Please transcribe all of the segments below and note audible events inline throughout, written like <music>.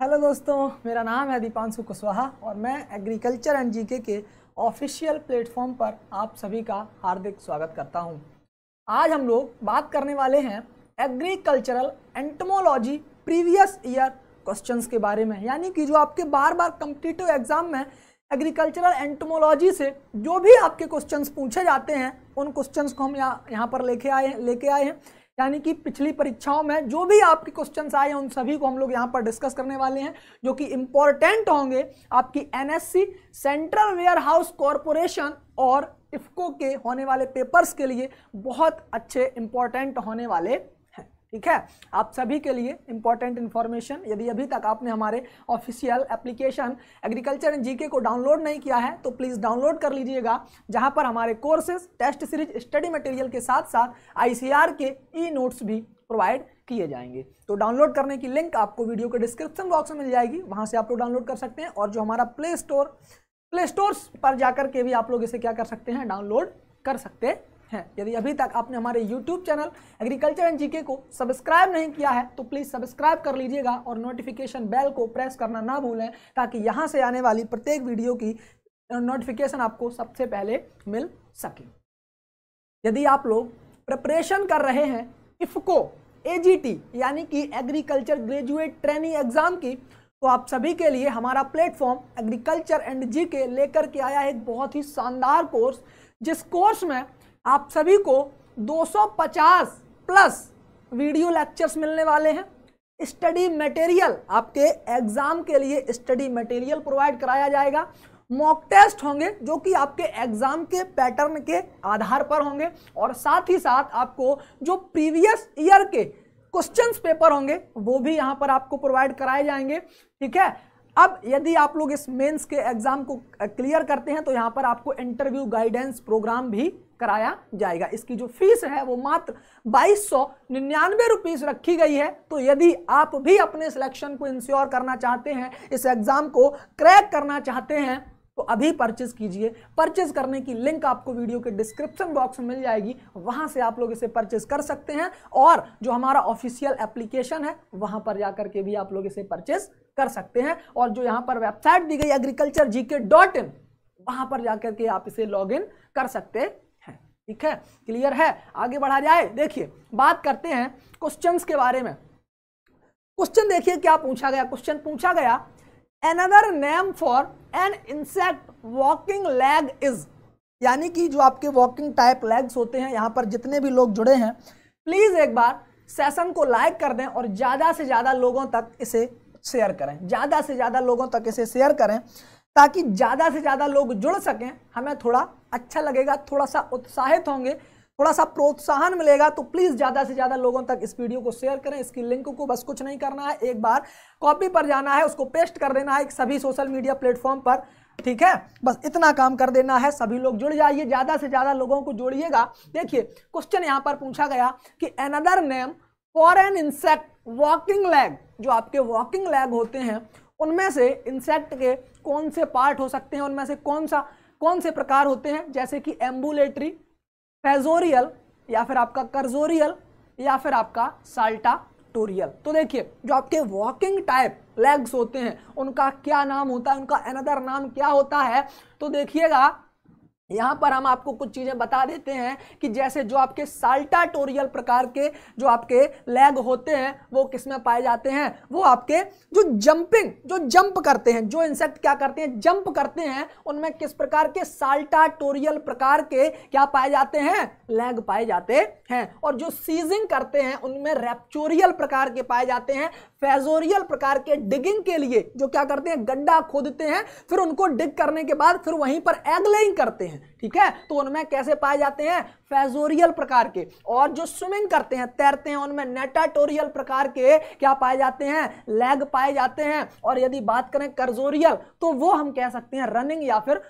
Hello दोस्तों, मेरा नाम है दीपांशु कुशवाहा और मैं एग्रीकल्चर एंड जीके के ऑफिशियल प्लेटफॉर्म पर आप सभी का हार्दिक स्वागत करता हूँ। आज हम लोग बात करने वाले हैं agricultural entomology previous year questions के बारे में यानी कि जो आपके बार बार कम्पिटिटिव एग्ज़ाम में एग्रीकल्चरल एंटमोलॉजी से जो भी आपके क्वेश्चंस पूछे जाते हैं, उन क्वेश्चंस को हम यहाँ यहाँ पर लेके आए हैं लेके आए हैं यानी कि पिछली परीक्षाओं में जो भी आपके क्वेश्चंस आए हैं उन सभी को हम लोग यहाँ पर डिस्कस करने वाले हैं, जो कि इंपॉर्टेंट होंगे आपकी NSC central warehouse corporation और इफ्को के होने वाले पेपर्स के लिए बहुत अच्छे इंपॉर्टेंट होने वाले ठीक है? आप सभी के लिए इंपॉर्टेंट इन्फॉर्मेशन यदि अभी तक आपने हमारे official application agriculture and GK को डाउनलोड नहीं किया है तो प्लीज़ डाउनलोड कर लीजिएगा, जहाँ पर हमारे courses test series study material के साथ साथ आईसीआर के ई नोट्स भी प्रोवाइड किए जाएँगे। तो डाउनलोड करने की लिंक आपको वीडियो के डिस्क्रिप्शन बॉक्स में मिल जाएगी, वहाँ से आप लोग डाउनलोड कर सकते हैं, और जो हमारा प्ले स्टोर प्ले स्टोर पर जाकर के भी आप लोग इसे क्या कर सकते हैं? डाउनलोड कर सकते हैं। यदि अभी तक आपने हमारे YouTube channel agriculture and GK को सब्सक्राइब नहीं किया है तो प्लीज़ सब्सक्राइब कर लीजिएगा और नोटिफिकेशन बेल को प्रेस करना ना भूलें, ताकि यहाँ से आने वाली प्रत्येक वीडियो की नोटिफिकेशन आपको सबसे पहले मिल सके। यदि आप लोग प्रिपरेशन कर रहे हैं इफ्को एजीटी यानी कि एग्रीकल्चर ग्रेजुएट ट्रेनिंग एग्ज़ाम की तो आप सभी के लिए हमारा प्लेटफॉर्म एग्रीकल्चर एंड जी के लेकर के आया है एक बहुत ही शानदार कोर्स जिस कोर्स में आप सभी को 250 प्लस वीडियो लेक्चर्स मिलने वाले हैं। स्टडी मटेरियल, आपके एग्ज़ाम के लिए स्टडी मटेरियल प्रोवाइड कराया जाएगा। मॉक टेस्ट होंगे जो कि आपके एग्ज़ाम के पैटर्न के आधार पर होंगे और साथ ही साथ आपको जो प्रीवियस ईयर के क्वेश्चंस पेपर होंगे, वो भी यहाँ पर आपको प्रोवाइड कराए जाएँगे। ठीक है? अब यदि आप लोग इस मेंस के एग्ज़ाम को क्लियर करते हैं तो यहाँ पर आपको इंटरव्यू गाइडेंस प्रोग्राम भी कराया जाएगा। इसकी जो फ़ीस है वो मात्र बाईस सौ निन्यानवे रुपीज़ रखी गई है। तो यदि आप भी अपने सिलेक्शन को इंश्योर करना चाहते हैं, इस एग्ज़ाम को क्रैक करना चाहते हैं तो अभी परचेज कीजिए। परचेज करने की लिंक आपको वीडियो के डिस्क्रिप्शन बॉक्स में मिल जाएगी। वहाँ से आप लोग इसे परचेज कर सकते हैं और जो हमारा ऑफिशियल एप्लीकेशन है, वहाँ पर जाकर के भी आप लोग इसे परचेज कर सकते हैं। और जो यहाँ पर वेबसाइट दी गई एग्रीकल्चर जीके डॉट इन वहाँ पर जाकर के आप इसे लॉग इन कर सकते हैं। ठीक है? क्लियर है? आगे बढ़ा जाए। देखिए, बात करते हैं क्वेश्चंस के बारे में। क्वेश्चन देखिए क्या पूछा गया? क्वेश्चन पूछा गया another name for an insect walking leg is यानी कि जो आपके वॉकिंग टाइप लेग्स होते हैं, यहाँ पर जितने भी लोग जुड़े हैं प्लीज़ एक बार सेशन को लाइक कर दें और ज़्यादा से ज़्यादा लोगों तक इसे शेयर करें। ज़्यादा से ज़्यादा लोगों तक इसे शेयर करें। ताकि ज़्यादा से ज़्यादा लोग जुड़ सकें। हमें थोड़ा अच्छा लगेगा, थोड़ा सा उत्साहित होंगे, थोड़ा सा प्रोत्साहन मिलेगा तो प्लीज़ ज़्यादा से ज़्यादा लोगों तक इस वीडियो को शेयर करें। इसकी लिंक को बस कुछ नहीं करना है, एक बार कॉपी पर जाना है, उसको पेस्ट कर देना है सभी सोशल मीडिया प्लेटफॉर्म पर, ठीक है? बस इतना काम कर देना है, सभी लोग जुड़ जाइए, ज़्यादा से ज़्यादा लोगों को जोड़िएगा। देखिए क्वेश्चन यहाँ पर पूछा गया कि another name for an insect walking leg जो आपके वॉकिंग लैग होते हैं उनमें से इंसेक्ट के कौन से पार्ट हो सकते हैं? उनमें से कौन सा, कौन से प्रकार होते हैं? जैसे कि एम्बुलेटरी फेजोरियल या फिर आपका कर्जोरियल या फिर आपका साल्टाटोरियल तो देखिए, जो आपके वॉकिंग टाइप लेग्स होते हैं, उनका क्या नाम होता है? उनका अनदर नाम क्या होता है? तो देखिएगा यहाँ पर हम आपको कुछ चीज़ें बता देते हैं कि जैसे जो आपके साल्टाटोरियल प्रकार के जो आपके लेग होते हैं, वो किसमें पाए जाते हैं? वो आपके जो जंपिंग जो जंप करते हैं, जो इंसेक्ट क्या करते हैं? जंप करते हैं, उनमें किस प्रकार के साल्टाटोरियल प्रकार के क्या पाए जाते हैं? लेग पाए जाते हैं। और जो सीजिंग करते हैं, उनमें रेप्चोरियल प्रकार के पाए जाते हैं। फेजोरियल प्रकार के डिगिंग के लिए जो क्या करते हैं, गड्ढा खोदते हैं, फिर उनको डिग करने के बाद फिर वहीं पर एग लेइंग करते हैं, ठीक है? तो उनमें कैसे पाए जाते हैं? फेजोरियल प्रकार के। और जो स्विमिंग करते हैं, तैरते हैं, उनमें नेटाटोरियल प्रकार के क्या पाए जाते हैं? लेग पाए जाते हैं। और यदि बात करें कर्जोरियल तो वो हम कह सकते हैं रनिंग या फिर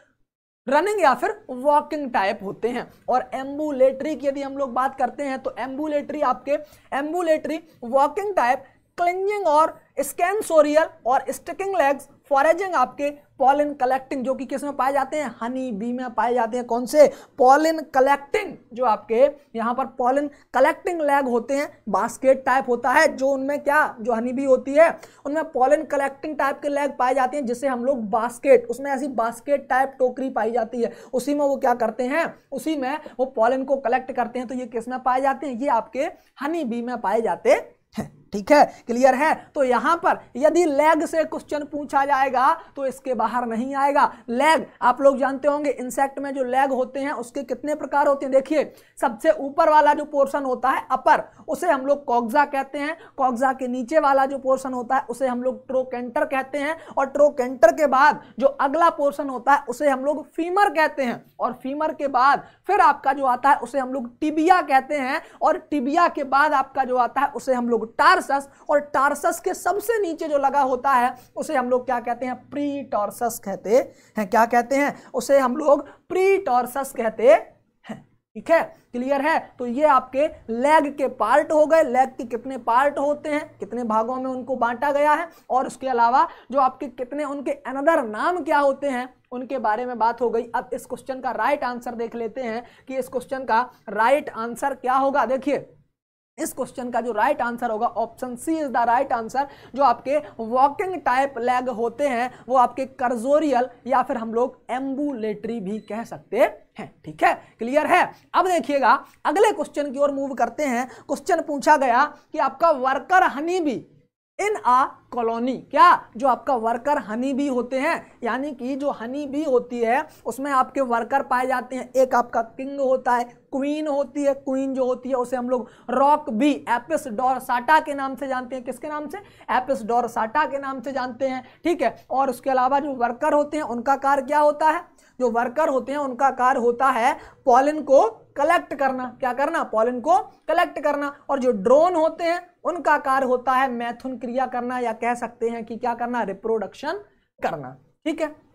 रनिंग या फिर वॉकिंग टाइप होते हैं। और एम्बुलेटरी की यदि हम लोग बात करते हैं तो एम्बुलेटरी आपके एम्बुलेटरी वॉकिंग टाइप क्लिंजिंग और स्कैनसोरियल और स्टिकिंग लेग्स फॉरेजिंग आपके पॉलिन कलेक्टिंग जो कि किसमें पाए जाते हैं? हनी बी में पाए जाते हैं। कौन से? पॉलिन कलेक्टिंग जो आपके यहाँ पर पॉलिन कलेक्टिंग लैग होते हैं बास्केट टाइप होता है, जो उनमें क्या? जो हनी बी होती है, उनमें पॉलिन कलेक्टिंग टाइप के लैग पाए जाते हैं, जिसे हम लोग बास्केट उसमें ऐसी बास्केट टाइप टोकरी पाई जाती है। उसी में वो क्या करते हैं? उसी में वो पॉलिन को कलेक्ट करते हैं तो ये किसमें पाए जाते हैं? ये आपके हनी बी में पाए जाते हैं। ठीक है? क्लियर है? तो यहाँ पर यदि लेग से क्वेश्चन पूछा जाएगा तो इसके बाहर नहीं आएगा। लेग आप लोग जानते होंगे इंसेक्ट में जो लेग होते हैं, उसके कितने प्रकार होते हैं? देखिए, सबसे ऊपर वाला जो पोर्शन होता है अपर उसे हम लोग कॉक्जा कहते हैं। कॉक्जा के नीचे वाला जो पोर्शन होता है, उसे हम लोग ट्रोकेंटर कहते हैं। और ट्रोकेंटर के बाद जो अगला पोर्शन होता है, उसे हम लोग फीमर कहते हैं। और फीमर के बाद फिर आपका जो आता है, उसे हम लोग टिबिया कहते हैं। और टिबिया के बाद आपका जो आता है, उसे हम लोग टारसस। और टारसस के सबसे नीचे जो लगा होता है, उसे हम लोग क्या कहते हैं? प्री टॉर्सस कहते हैं। क्या कहते हैं? उसे हम लोग प्री टॉर्सस कहते ठीक है? क्लियर है? तो ये आपके लेग के पार्ट हो गए। लेग के कितने पार्ट होते हैं? कितने भागों में उनको बांटा गया है? और उसके अलावा जो आपके कितने, उनके अनदर नाम क्या होते हैं? उनके बारे में बात हो गई। अब इस क्वेश्चन का राइट आंसर देख लेते हैं कि इस क्वेश्चन का राइट आंसर क्या होगा। देखिए, इस क्वेश्चन का जो राइट आंसर होगा option C is the right answer जो आपके वॉकिंग टाइप लेग होते हैं, वो आपके कर्जोरियल या फिर हम लोग एम्बुलेटरी भी कह सकते हैं। ठीक है? क्लियर है? अब देखिएगा, अगले क्वेश्चन की ओर मूव करते हैं। क्वेश्चन पूछा गया कि आपका वर्कर हनी भी इन आ कॉलोनी क्या? जो आपका वर्कर हनी बी होते हैं, यानी कि जो हनी बी होती है, उसमें आपके वर्कर पाए जाते हैं। एक आपका किंग होता है क्वीन होती है क्वीन जो होती है, उसे हम लोग रॉक बी एपिस डोरसाटा के नाम से जानते हैं। किसके नाम से? एपिस डोरसाटा के नाम से जानते हैं, ठीक है? और उसके अलावा जो वर्कर होते हैं, उनका कार्य क्या होता है? जो वर्कर होते हैं, उनका कार्य होता है पॉलिन को कलेक्ट करना। क्या करना? पॉलिन को कलेक्ट करना। और जो ड्रोन होते हैं, उनका कार्य होता है मैथुन क्रिया करना या कह सकते हैं कि क्या करना? रिप्रोडक्शन करना। ठीक है?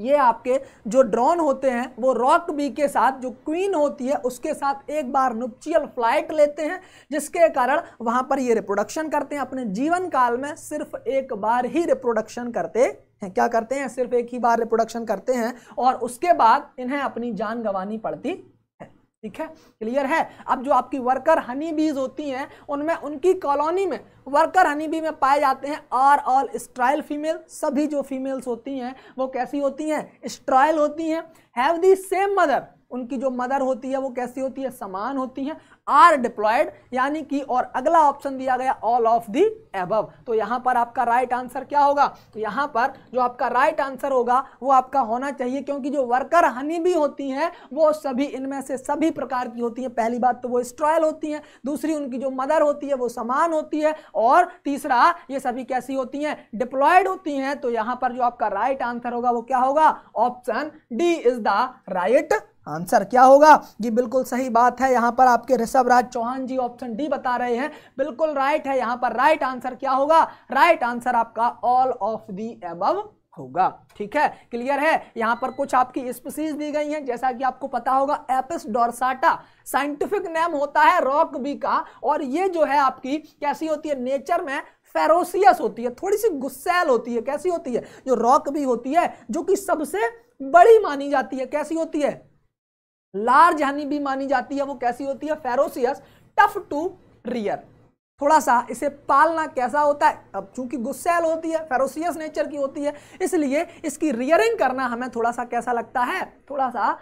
ये आपके जो ड्रोन होते हैं, वो रॉक बी के साथ, जो क्वीन होती है, उसके साथ एक बार नुपचियल फ़्लाइट लेते हैं, जिसके कारण वहाँ पर ये रिप्रोडक्शन करते हैं। अपने जीवन काल में सिर्फ़ एक बार ही रिप्रोडक्शन करते क्या करते हैं? सिर्फ़ एक ही बार रिप्रोडक्शन करते हैं और उसके बाद इन्हें अपनी जान गंवानी पड़ती है। ठीक है? क्लियर है? अब जो आपकी वर्कर हनी बीज होती हैं, उनमें, उनकी कॉलोनी में वर्कर हनी बी में पाए जाते हैं आर ऑल स्ट्राइल फीमेल सभी जो फीमेल्स होती हैं, वो कैसी होती हैं? स्ट्राइल होती हैं। हैव दी सेम मदर उनकी जो मदर होती है, वो कैसी होती है? समान होती हैं। आर डिप्लॉयड यानी कि और अगला ऑप्शन दिया गया ऑल ऑफ़ दी एबव तो यहाँ पर आपका राइट right आंसर क्या होगा? तो यहाँ पर जो आपका राइट right आंसर होगा, वो आपका होना चाहिए, क्योंकि जो वर्कर हनी भी होती हैं, वो सभी इनमें से सभी प्रकार की होती हैं। पहली बात तो वो स्ट्रॉयल होती हैं, दूसरी उनकी जो मदर होती है, वो समान होती है, और तीसरा ये सभी कैसी होती हैं? डिप्लॉयड होती हैं। तो यहाँ पर जो आपका राइट right आंसर होगा, वो क्या होगा? Option D is the right answer क्या होगा? जी बिल्कुल सही बात है। यहाँ पर आपके ऋषभ राज चौहान जी ऑप्शन डी बता रहे हैं। बिल्कुल राइट है। यहाँ पर राइट आंसर क्या होगा? राइट आंसर आपका ऑल ऑफ़ दी एबव होगा। ठीक है? क्लियर है? यहाँ पर कुछ आपकी स्पीसीज दी गई हैं। जैसा कि आपको पता होगा एपिस डोरसाटा साइंटिफिक नेम होता है रॉक बी का। और ये जो है आपकी, कैसी होती है? नेचर में फेरोसियस होती है। थोड़ी सी गुस्सैल होती है। कैसी होती है? जो रॉक भी होती है, जो कि सबसे बड़ी मानी जाती है। कैसी होती है? लार्ज हनी भी मानी जाती है, वो कैसी होती है? फेरोसियस टफ टू रियर थोड़ा सा इसे पालना कैसा होता है? अब चूँकि गुस्सेल होती है फेरोसियस नेचर की होती है, इसलिए इसकी रियरिंग करना हमें थोड़ा सा कैसा लगता है? थोड़ा सा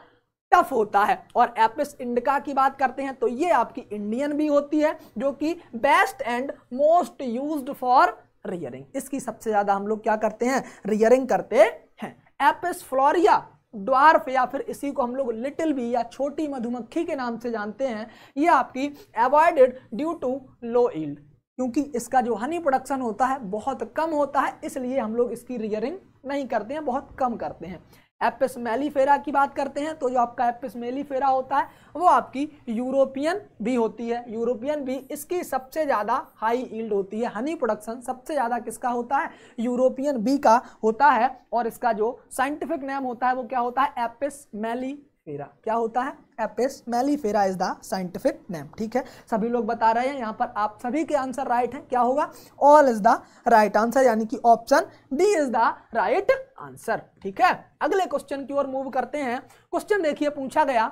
टफ होता है। और एपिस इंडिका की बात करते हैं तो ये आपकी इंडियन भी होती है, जो कि best and most used for rearing इसकी सबसे ज़्यादा हम लोग क्या करते हैं? रियरिंग करते हैं। एपिस फ्लोरिया ड्वार्फ या फिर इसी को हम लोग लिटिल बी या छोटी मधुमक्खी के नाम से जानते हैं, ये आपकी avoided due to low yield क्योंकि इसका जो हनी प्रोडक्शन होता है, बहुत कम होता है, इसलिए हम लोग इसकी रियरिंग नहीं करते हैं, बहुत कम करते हैं। एपिस मेलीफेरा की बात करते हैं तो जो आपका एपिस मेलीफेरा होता है, वो आपकी यूरोपियन भी होती है। यूरोपियन भी इसकी सबसे ज़्यादा हाई ईल्ड होती है। हनी प्रोडक्शन सबसे ज़्यादा किसका होता है? यूरोपियन बी का होता है। और इसका जो साइंटिफिक नेम होता है, वो क्या होता है? एपिस मेली मेलीफेरा क्या होता है? Apis mellifera is the scientific name ठीक है? सभी लोग बता रहे हैं, यहाँ पर आप सभी के आंसर राइट हैं, क्या होगा? All is the right answer यानी कि option D is the right answer ठीक है? अगले क्वेश्चन की ओर मूव करते हैं। क्वेश्चन देखिए, पूछा गया।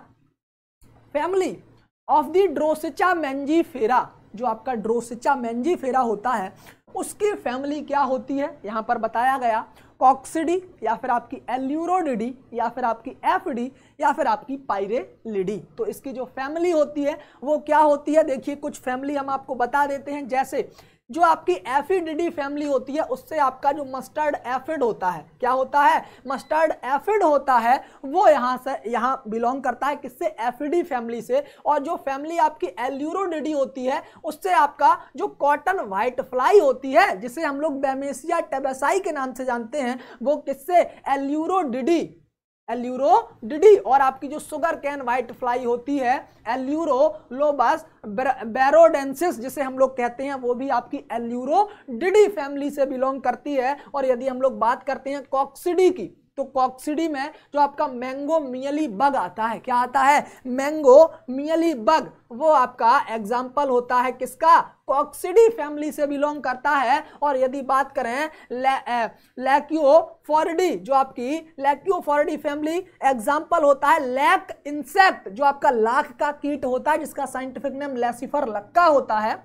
Family of the Drosicha mangifera जो आपका ड्रोसिचा मेंजी फेरा होता है उसकी फैमिली क्या होती है? यहाँ पर बताया गया। कॉक्सिडी या फिर आपकी एल्यूरोडिडी या फिर आपकी एफडी या फिर आपकी पायरेलिडी तो इसकी जो फैमिली होती है, वो क्या होती है? देखिए, कुछ फैमिली हम आपको बता देते हैं। जैसे जो आपकी एफिडिडी फैमिली होती है, उससे आपका जो मस्टर्ड एफिड होता है, क्या होता है? मस्टर्ड एफिड होता है, वो यहाँ से, यहाँ बिलोंग करता है किससे? एफिडी फैमिली से। और जो फैमिली आपकी एल्यूरोडिडी होती है, उससे आपका जो कॉटन वाइट फ्लाई होती है, जिसे हम लोग बेमेसिया टेबेसाई के नाम से जानते हैं, वो किससे? एल्यूरोडिडी। एल्यूरो डिडी और आपकी जो सुगर कैन व्हाइट फ्लाई होती है एल्यूरोलोबस बैरोडेंसिस जिसे हम लोग कहते हैं, वो भी आपकी एल्यूरोडिडी फैमिली से बिलोंग करती है। और यदि हम लोग बात करते हैं कॉक्सिडी की तो कॉक्सिडी में जो आपका मैंगो मियली बग आता है, क्या आता है? मैंगो मियली बग वो आपका एग्ज़ाम्पल होता है किसका? कॉक्सिडी फैमिली से बिलोंग करता है। और यदि बात करें लैक्यो फॉरडी जो आपकी लैक्यो फॉरडी फैमिली एग्ज़ाम्पल होता है लैक इंसेक्ट जो आपका लाख का कीट होता है, जिसका साइंटिफिक नेम लेसिफर लक्का होता है।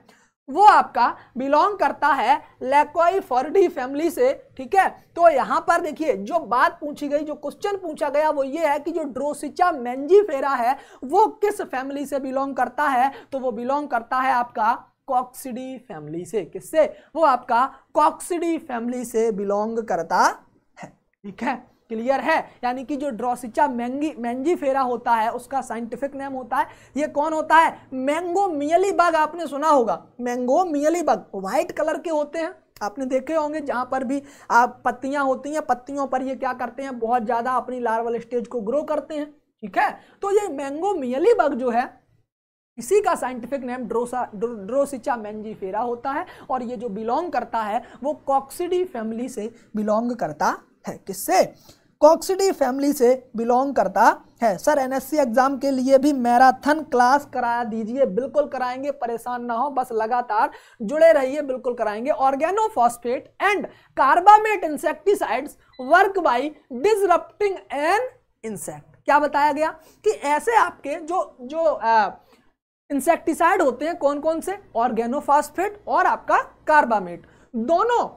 वो आपका बिलोंग करता है लैकोई फैमिली से, ठीक है? तो यहाँ पर देखिए, जो बात पूछी गई, जो क्वेश्चन पूछा गया, वो ये है कि जो ड्रोसिचा मेंजी फेरा है, वो किस फैमिली से बिलोंग करता है? तो वो बिलोंग करता है आपका कॉक्सिडी फैमिली से। किससे? वो आपका कॉक्सिडी फैमिली से बिलोंग करता है, ठीक है? क्लियर है। यानी कि जो ड्रोसिचा मैंगी मैंजी फेरा होता है, उसका साइंटिफिक नेम होता है, ये कौन होता है? मैंगो मियली बग, आपने सुना होगा। Mango mealy bug white colour के होते हैं। आपने देखे होंगे जहाँ पर भी आप पत्तियाँ होती हैं, पत्तियों पर ये क्या करते हैं? बहुत ज़्यादा अपनी लार्वल स्टेज को ग्रो करते हैं। ठीक है? तो ये मैंगो मियली बग जो है, इसी का scientific name drosa Drosicha mangifera होता है। और ये जो बिलोंग करता है, वो कॉक्सिडी फैमिली से बिलोंग करता है। किससे? कॉक्सिडी फैमिली से बिलोंग करता है। सर एनएससी एग्ज़ाम के लिए भी मैराथन क्लास करा दीजिए। बिल्कुल कराएँगे, परेशान ना हो, बस लगातार जुड़े रहिए, बिल्कुल कराएँगे। Organophosphate and carbamate insecticides work by disrupting an insect क्या बताया गया कि ऐसे आपके जो जो इंसेक्टिसाइड होते हैं कौन कौन से? ऑर्गेनोफॉस्फेट और आपका कार्बामेट दोनों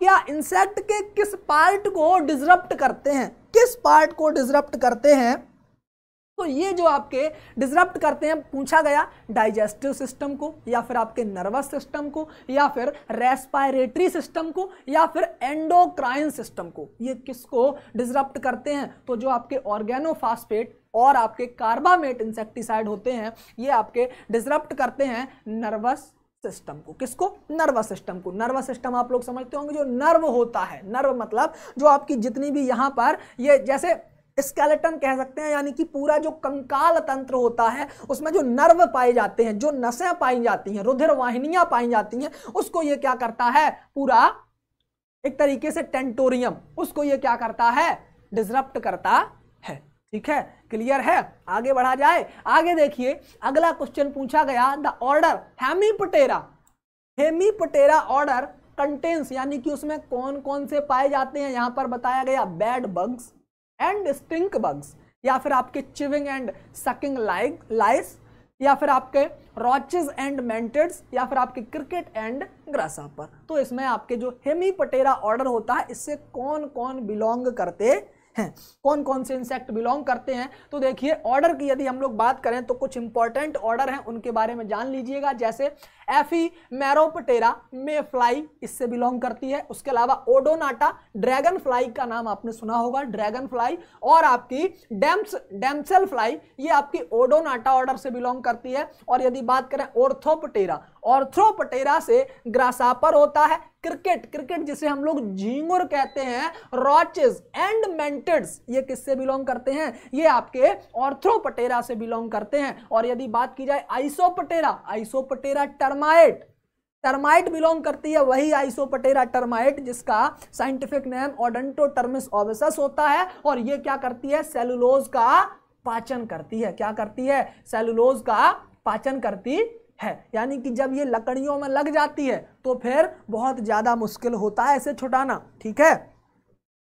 क्या इंसेक्ट के किस पार्ट को डिजरप्ट करते हैं? किस पार्ट को डिजरप्ट करते हैं? तो ये जो आपके डिजरप्ट करते हैं, पूछा गया डाइजेस्टिव सिस्टम को, या फिर आपके नर्वस सिस्टम को, या फिर रेस्पायरेटरी सिस्टम को, या फिर एंडोक्राइन सिस्टम को, ये किसको डिजरप्ट करते हैं? तो जो आपके ऑर्गेनोफास्फेट और आपके कार्बामेट इंसेक्टिसाइड होते हैं, ये आपके डिजरप्ट करते हैं नर्वस सिस्टम को। किसको? नर्वस सिस्टम को। नर्वस सिस्टम आप लोग समझते होंगे, जो नर्व होता है। नर्व मतलब जो आपकी जितनी भी यहाँ पर ये जैसे स्केलेटन कह सकते हैं, यानी कि पूरा जो कंकाल तंत्र होता है, उसमें जो नर्व पाए जाते हैं, जो नसें पाई जाती हैं रुधिर वाहिनियाँ पाई जाती हैं, उसको ये क्या करता है? पूरा एक तरीके से टेंटोरियम, उसको ये क्या करता है? डिजरप्ट करता ठीक है? क्लियर है? आगे बढ़ा जाए। आगे देखिए, अगला क्वेश्चन पूछा गया the order Hemiptera Hemiptera order contains यानी कि उसमें कौन कौन से पाए जाते हैं? यहाँ पर बताया गया bed bugs and stink bugs या फिर आपके chewing and sucking like lice या फिर आपके रॉचेज एंड मेंटेड्स या फिर आपके क्रिकेट एंड ग्रासापर तो इसमें आपके जो हेमीपटेरा ऑर्डर होता है, इससे कौन कौन बिलोंग करते हैं। कौन कौन से इंसेक्ट बिलोंग करते हैं? तो देखिए ऑर्डर की यदि हम लोग बात करें तो कुछ इंपॉर्टेंट ऑर्डर हैं, उनके बारे में जान लीजिएगा। जैसे एफी मैरोपटेरा में फ्लाई, इससे बिलोंग करती है। उसके अलावा ओडोनाटा, ड्रैगन फ्लाई का नाम आपने सुना होगा, ड्रैगन फ्लाई। और आपकी डेम्स, डेमसेल फ्लाई, ये आपकी ओडोनाटा ऑर्डर से बिलोंग करती है। और यदि बात करें ऑर्थोपटेरा ऑर्थोपटेरा से ग्रासापर होता है। क्रिकेट क्रिकेट जिसे हम लोग झींगुर कहते हैं, रॉचेस एंड मेंटेड्स, ये किससे बिलोंग करते हैं? ये आपके ऑर्थ्रोपटेरा से बिलोंग करते हैं। और यदि बात की जाए isoptera isoptera termite termite belong करती है वही आइसोपटेरा टर्माइट जिसका साइंटिफिक नेम ऑडेंटोटर्मिस ओबेसस होता है, और ये क्या करती है? सेलुलोज का पाचन करती है। क्या करती है? सेलुलोज का पाचन करती है। यानी कि जब ये लकड़ियों में लग जाती है तो फिर बहुत ज़्यादा मुश्किल होता है इसे छुटाना। ठीक है?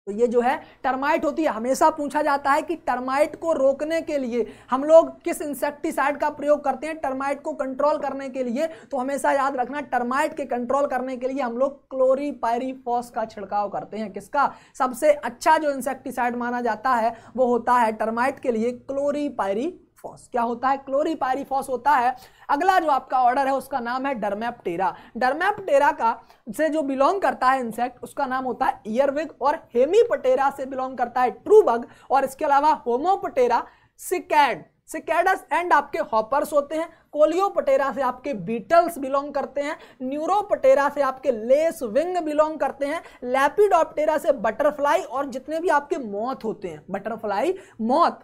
तो ये जो है टर्माइट होती है, हमेशा पूछा जाता है कि टर्माइट को रोकने के लिए हम लोग किस इंसेक्टिसाइड का प्रयोग करते हैं टर्माइट को कंट्रोल करने के लिए। तो हमेशा याद रखना टर्माइट के कंट्रोल करने के लिए हम लोग क्लोरीपायरीफॉस का छिड़काव करते हैं। किसका? सबसे अच्छा जो इंसेक्टिसाइड माना जाता है, वो होता है टर्माइट के लिए क्लोरीपायरी फॉस क्या होता है? क्लोरीपायरीफॉस होता है। अगला जो आपका ऑर्डर है, उसका नाम है डरमेप्टेरा डरमेप्टेरा का से जो बिलोंग करता है इंसेक्ट उसका नाम होता है ईयरविग और हेमीपटेरा से बिलोंग करता है ट्रूबग और इसके अलावा होमोपटेरा सिकैड सिकैडस एंड आपके हॉपर्स होते हैं। कोलियोपटेरा से आपके बीटल्स बिलोंग करते हैं। न्यूरोपटेरा से आपके लेस विंग बिलोंग करते हैं। लैपिडोप्टेरा से बटरफ्लाई और जितने भी आपके मौत होते हैं। बटरफ्लाई मौत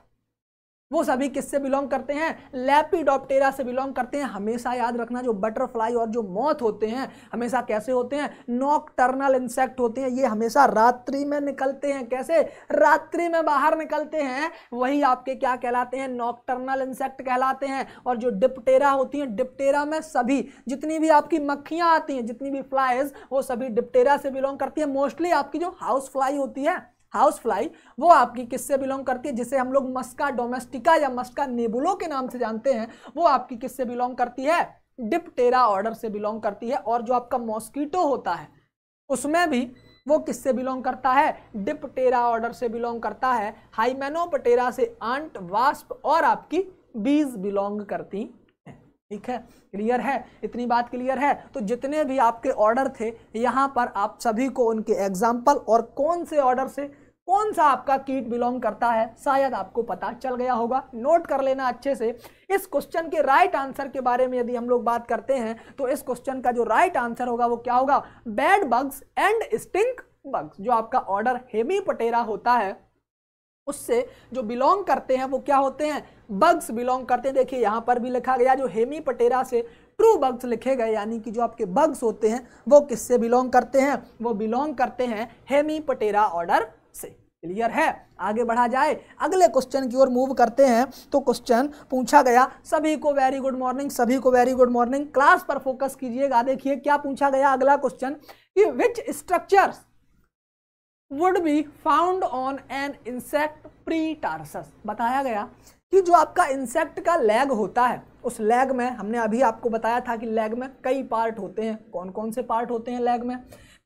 वो सभी किससे बिलोंग करते हैं? लैपिडोप्टेरा से बिलोंग करते हैं। हमेशा याद रखना, जो बटरफ्लाई और जो मौत होते हैं, हमेशा कैसे होते हैं? नॉकटर्नल इंसेक्ट होते हैं। ये हमेशा रात्रि में निकलते हैं। कैसे? रात्रि में बाहर निकलते हैं। वही आपके क्या कहलाते हैं? नॉकटर्नल इंसेक्ट कहलाते हैं। और जो डिप्टेरा होती हैं डिप्टेरा में सभी, जितनी भी आपकी मक्खियाँ आती हैं, जितनी भी फ्लाइज वो सभी डिप्टेरा से बिलोंग करती है। मोस्टली आपकी जो हाउस फ्लाई होती है हाउस फ्लाई वो आपकी किससे बिलोंग करती है, जिसे हम लोग मस्का डोमेस्टिका या मस्का नेबुलो के नाम से जानते हैं, वो आपकी किससे बिलोंग करती है? डिप्टेरा ऑर्डर से बिलोंग करती है और जो आपका मॉस्किटो होता है, उसमें भी वो किससे बिलोंग करता है? डिप्टेरा ऑर्डर से बिलोंग करता है। हाइमेनोपटेरा से आंट वास्प और आपकी बीज बिलोंग करती ठीक है? क्लियर है? इतनी बात क्लियर है? तो जितने भी आपके ऑर्डर थे, यहाँ पर आप सभी को उनके एग्ज़ाम्पल और कौन से ऑर्डर से कौन सा आपका कीट बिलोंग करता है? शायद आपको पता चल गया होगा। नोट कर लेना अच्छे से। इस क्वेश्चन के राइट आंसर के बारे में यदि हम लोग बात करते हैं तो इस क्वेश्चन का जो राइट आंसर होगा, वो क्या होगा? Bed bugs and stink bugs. जो आपका ऑर्डर हेमी पटेरा होता है, उससे जो बिलोंग करते हैं, वो क्या होते हैं? बग्स बिलोंग करते हैं। देखिए, यहाँ पर भी लिखा गया, जो हेमी पटेरा से ट्रू बग्स लिखे गए, यानी कि जो आपके बग्स होते हैं, वो किससे बिलोंग करते हैं? वो बिलोंग करते हैं हेमी पटेरा ऑर्डर से क्लियर है? आगे बढ़ा जाए। अगले क्वेश्चन की ओर मूव करते हैं। तो क्वेश्चन पूछा गया, सभी को वेरी गुड मॉर्निंग सभी को वेरी गुड मॉर्निंग क्लास पर फोकस कीजिएगा। देखिए, क्या पूछा गया अगला क्वेश्चन कि which structures would be found on an insect pretarsus बताया गया कि जो आपका इंसेक्ट का लेग होता है, उस लेग में, हमने अभी आपको बताया था कि लेग में कई पार्ट होते हैं। कौन कौन से पार्ट होते हैं लेग में?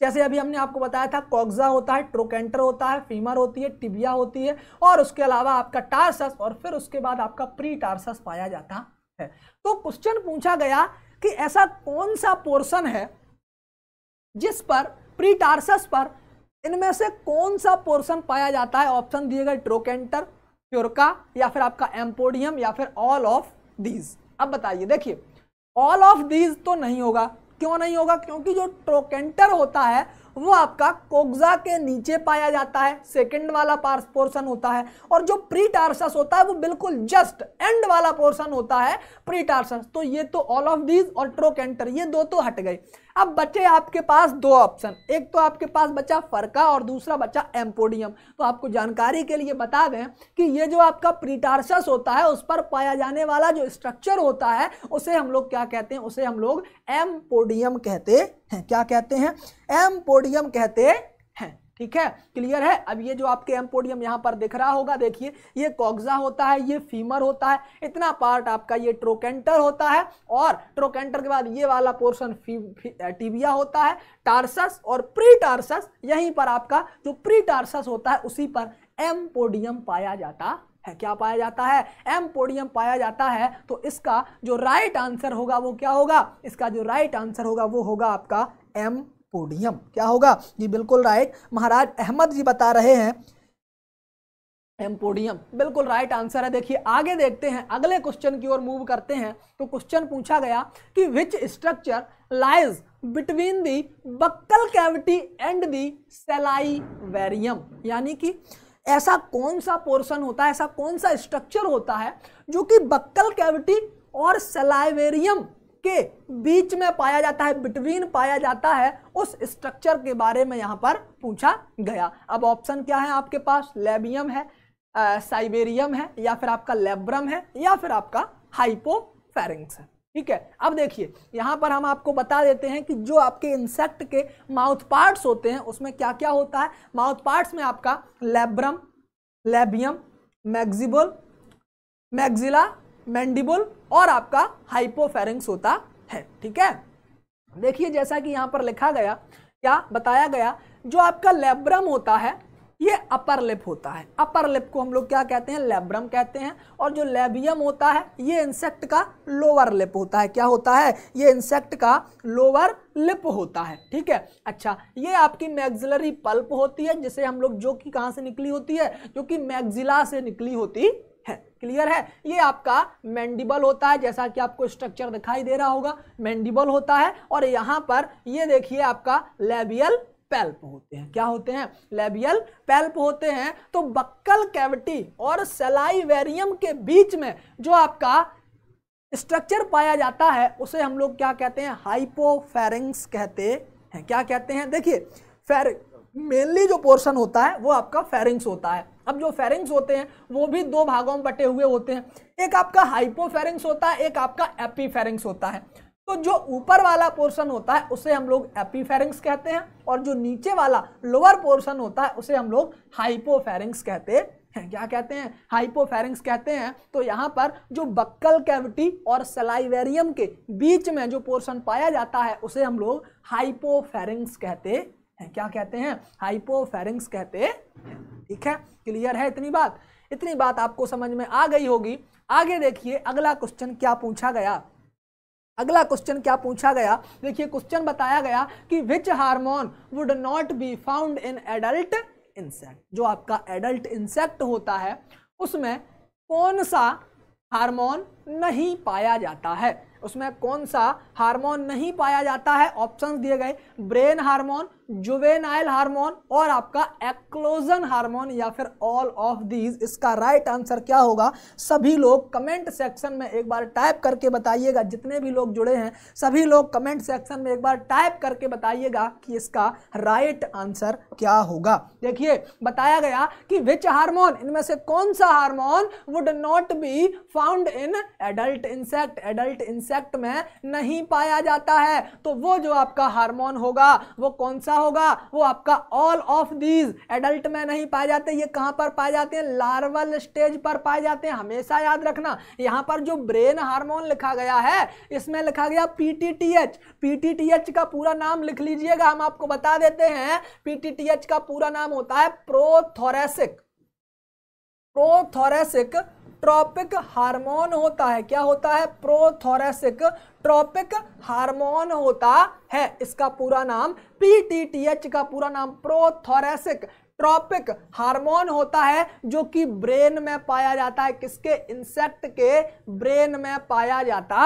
जैसे अभी हमने आपको बताया था कॉक्जा होता है, ट्रोकेंटर होता है, फीमर होती है, टिबिया होती है, और उसके अलावा आपका टार्सस और फिर उसके बाद आपका प्री टार्सस पाया जाता है। तो क्वेश्चन पूछा गया कि ऐसा कौन सा पोर्शन है जिस पर प्री टार्सस पर, इनमें से कौन सा पोर्शन पाया जाता है? ऑप्शन दिए गए ट्रोकेंटर, प्योरका, या फिर आपका एम्पोडियम, या फिर ऑल ऑफ़ दीज अब बताइए, देखिए ऑल ऑफ़ दीज तो नहीं होगा क्यों नहीं होगा? क्योंकि जो ट्रोकेंटर होता है, वो आपका कोग्जा के नीचे पाया जाता है सेकंड वाला पोर्शन होता है। और जो प्री टार्सस होता है, वो बिल्कुल जस्ट एंड वाला पोर्शन होता है प्री टार्सस तो ये तो ऑल ऑफ़ दीज और ट्रोकेंटर ये दो तो हट गए। अब बचे आपके पास दो ऑप्शन। एक तो आपके पास बचा फरका और दूसरा बचा एम्पोडियम। तो आपको जानकारी के लिए बता दें कि ये जो आपका प्रीटार्सस होता है, उस पर पाया जाने वाला जो स्ट्रक्चर होता है, उसे हम लोग क्या कहते हैं? उसे हम लोग एम्पोडियम कहते हैं। क्या कहते हैं? एम्पोडियम कहते हैं ठीक है? क्लियर है? अब ये जो आपके एम्पोडियम यहाँ पर दिख रहा होगा, देखिए, ये कॉक्जा होता है, ये फीमर होता है, इतना पार्ट आपका ये ट्रोकेंटर होता है और ट्रोकेंटर के बाद ये वाला पोर्शन टीबिया होता है टार्सस और प्री टार्सस यहीं पर आपका जो प्री टार्सस होता है, उसी पर एम्पोडियम पाया जाता है। क्या पाया जाता है? एम्पोडियम पाया जाता है तो इसका जो राइट आंसर होगा वो क्या होगा? इसका जो राइट आंसर होगा वो होगा आपका एम पोडियम क्या होगा? जी, बिल्कुल राइट महाराज अहमद जी बता रहे हैं एम्पोडियम बिल्कुल राइट आंसर है। देखिए, आगे देखते हैं, अगले क्वेश्चन की ओर मूव करते हैं। तो क्वेश्चन पूछा गया कि which structure lies between the buccal cavity and the salivarium यानी कि ऐसा कौन सा पोर्शन होता है, ऐसा कौन सा स्ट्रक्चर होता है जो कि बक्कल कैविटी और सेलाइवेरियम के बीच में पाया जाता है बिटवीन पाया जाता है, उस स्ट्रक्चर के बारे में यहाँ पर पूछा गया। अब ऑप्शन क्या है आपके पास? लेबियम है साइबेरियम है, या फिर आपका लेब्रम है, या फिर आपका हाइपोफेरिंग्स है। ठीक है? अब देखिए, यहाँ पर हम आपको बता देते हैं कि जो आपके इंसेक्ट के माउथ पार्ट्स होते हैं, उसमें क्या क्या होता है? माउथ पार्ट्स में आपका लेब्रम लेबियम मैग्जिबल मैग्जिला मैंडिबल और आपका हाइपोफेरिंग्स होता है, ठीक है? देखिए, जैसा कि यहाँ पर लिखा गया, क्या बताया गया, जो आपका लेब्रम होता है, ये अपर लिप होता है। अपर लिप को हम लोग क्या कहते हैं? लेब्रम कहते हैं। और जो लेबियम होता है, ये इंसेक्ट का लोअर लिप होता है। क्या होता है? ये इंसेक्ट का लोअर लिप होता है, ठीक है? अच्छा ये आपकी मैग्जिलरी पल्प होती है, जिसे हम लोग जो कि कहाँ से निकली होती है? जो कि मैग्जिला से निकली होती है क्लियर है? ये आपका मैंडिबल होता है, जैसा कि आपको स्ट्रक्चर दिखाई दे रहा होगा। मैंडिबल होता है और यहाँ पर ये देखिए आपका लेबियल पैल्प होते हैं। क्या होते हैं? लेबियल पैल्प होते हैं तो बक्कल कैविटी और सेलाइवेरियम के बीच में जो आपका स्ट्रक्चर पाया जाता है, उसे हम लोग क्या कहते हैं? हाइपोफेरिंग्स कहते हैं। क्या कहते हैं? देखिए फेर मेनली जो पोर्शन होता है, वो आपका फेरिंग्स होता है। अब जो फेरिंग्स होते हैं, वो भी दो भागों में बटे हुए होते हैं। एक आपका हाइपोफेरिंग्स होता है, एक आपका एपीफेरिंग्स होता है। तो जो ऊपर वाला पोर्शन होता है, उसे हम लोग एपीफेरिंग्स कहते हैं और जो नीचे वाला लोअर पोर्शन होता है, उसे हम लोग हाइपोफेरिंग्स कहते हैं। क्या कहते हैं? हाइपोफेरिंग्स कहते हैं। तो यहाँ पर जो बक्कल कैविटी और सलाइवेरियम के बीच में जो पोर्शन पाया जाता है, उसे हम लोग हाइपोफेरिंग्स कहते हैं। क्या कहते हैं? हाइपोफेरिंग्स कहते हैं। ठीक है? क्लियर है इतनी बात? इतनी बात आपको समझ में आ गई होगी। आगे देखिए, अगला क्वेश्चन क्या पूछा गया? अगला क्वेश्चन क्या पूछा गया? देखिए क्वेश्चन बताया गया कि which hormone would not be found in adult insect जो आपका एडल्ट इंसेक्ट होता है, उसमें कौन सा हार्मोन नहीं पाया जाता है? उसमें कौन सा हार्मोन नहीं पाया जाता है। ऑप्शंस दिए गए। ब्रेन हार्मोन, जुवेनाइल हार्मोन और आपका एक्लोजन हार्मोन या फिर ऑल ऑफ़ दीज इसका राइट आंसर क्या होगा? सभी लोग कमेंट सेक्शन में एक बार टाइप करके बताइएगा। जितने भी लोग जुड़े हैं, सभी लोग कमेंट सेक्शन में एक बार टाइप करके बताइएगा कि इसका राइट आंसर क्या होगा। देखिए, बताया गया कि विच हार्मोन, इनमें से कौन सा hormone would not be found in adult insect adult insect में नहीं पाया जाता है तो वो जो आपका हार्मोन होगा, वो कौन सा होगा? वो आपका ऑल ऑफ़ दीज एडल्ट में नहीं पाए जाते, ये कहाँ पर पाए जाते हैं? लार्वल स्टेज पर पाए जाते हैं, हमेशा याद रखना। यहाँ पर जो ब्रेन हार्मोन लिखा गया है, इसमें लिखा गया पीटीटीएच पीटीटीएच का पूरा नाम लिख लीजिएगा, हम आपको बता देते हैं। पीटीटीएच का पूरा नाम होता है प्रोथोरेसिक प्रोथोरेसिक ट्रॉपिक हार्मोन होता है। क्या होता है? प्रोथोरेसिक ट्रॉपिक हार्मोन होता है। इसका पूरा नाम पीटीटीएच का पूरा नाम प्रोथोरेसिक ट्रॉपिक हार्मोन होता है, जो कि ब्रेन में पाया जाता है। किसके? इंसेक्ट के ब्रेन में पाया जाता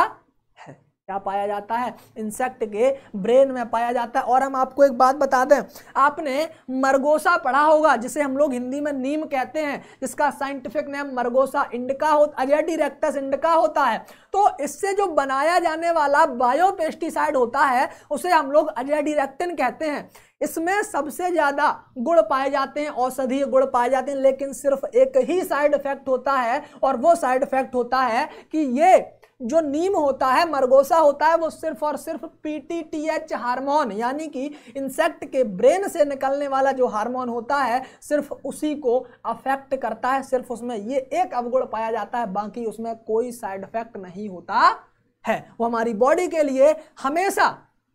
क्या पाया जाता है? इंसेक्ट के ब्रेन में पाया जाता है। और हम आपको एक बात बता दें, आपने मरगोसा पढ़ा होगा, जिसे हम लोग हिंदी में नीम कहते हैं, जिसका साइंटिफिक नेम मरगोसा इंडिका हो अजेडिरेक्टस इंडिका होता है। तो इससे जो बनाया जाने वाला बायोपेस्टिसाइड होता है, उसे हम लोग अजेडिरेक्टिन कहते हैं। इसमें सबसे ज़्यादा गुड़ पाए जाते हैं, औषधीय गुड़ पाए जाते हैं, लेकिन सिर्फ़ एक ही साइड इफ़ेक्ट होता है, और वो साइड इफ़ेक्ट होता है कि ये जो नीम होता है, मरगोसा होता है, वो सिर्फ़ और सिर्फ़ पीटीटीएच हार्मोन, यानी कि इंसेक्ट के ब्रेन से निकलने वाला जो हार्मोन होता है, सिर्फ़ उसी को अफेक्ट करता है, सिर्फ़ उसमें ये एक अवगुण पाया जाता है, बाकी उसमें कोई साइड इफ़ेक्ट नहीं होता है। वो हमारी बॉडी के लिए हमेशा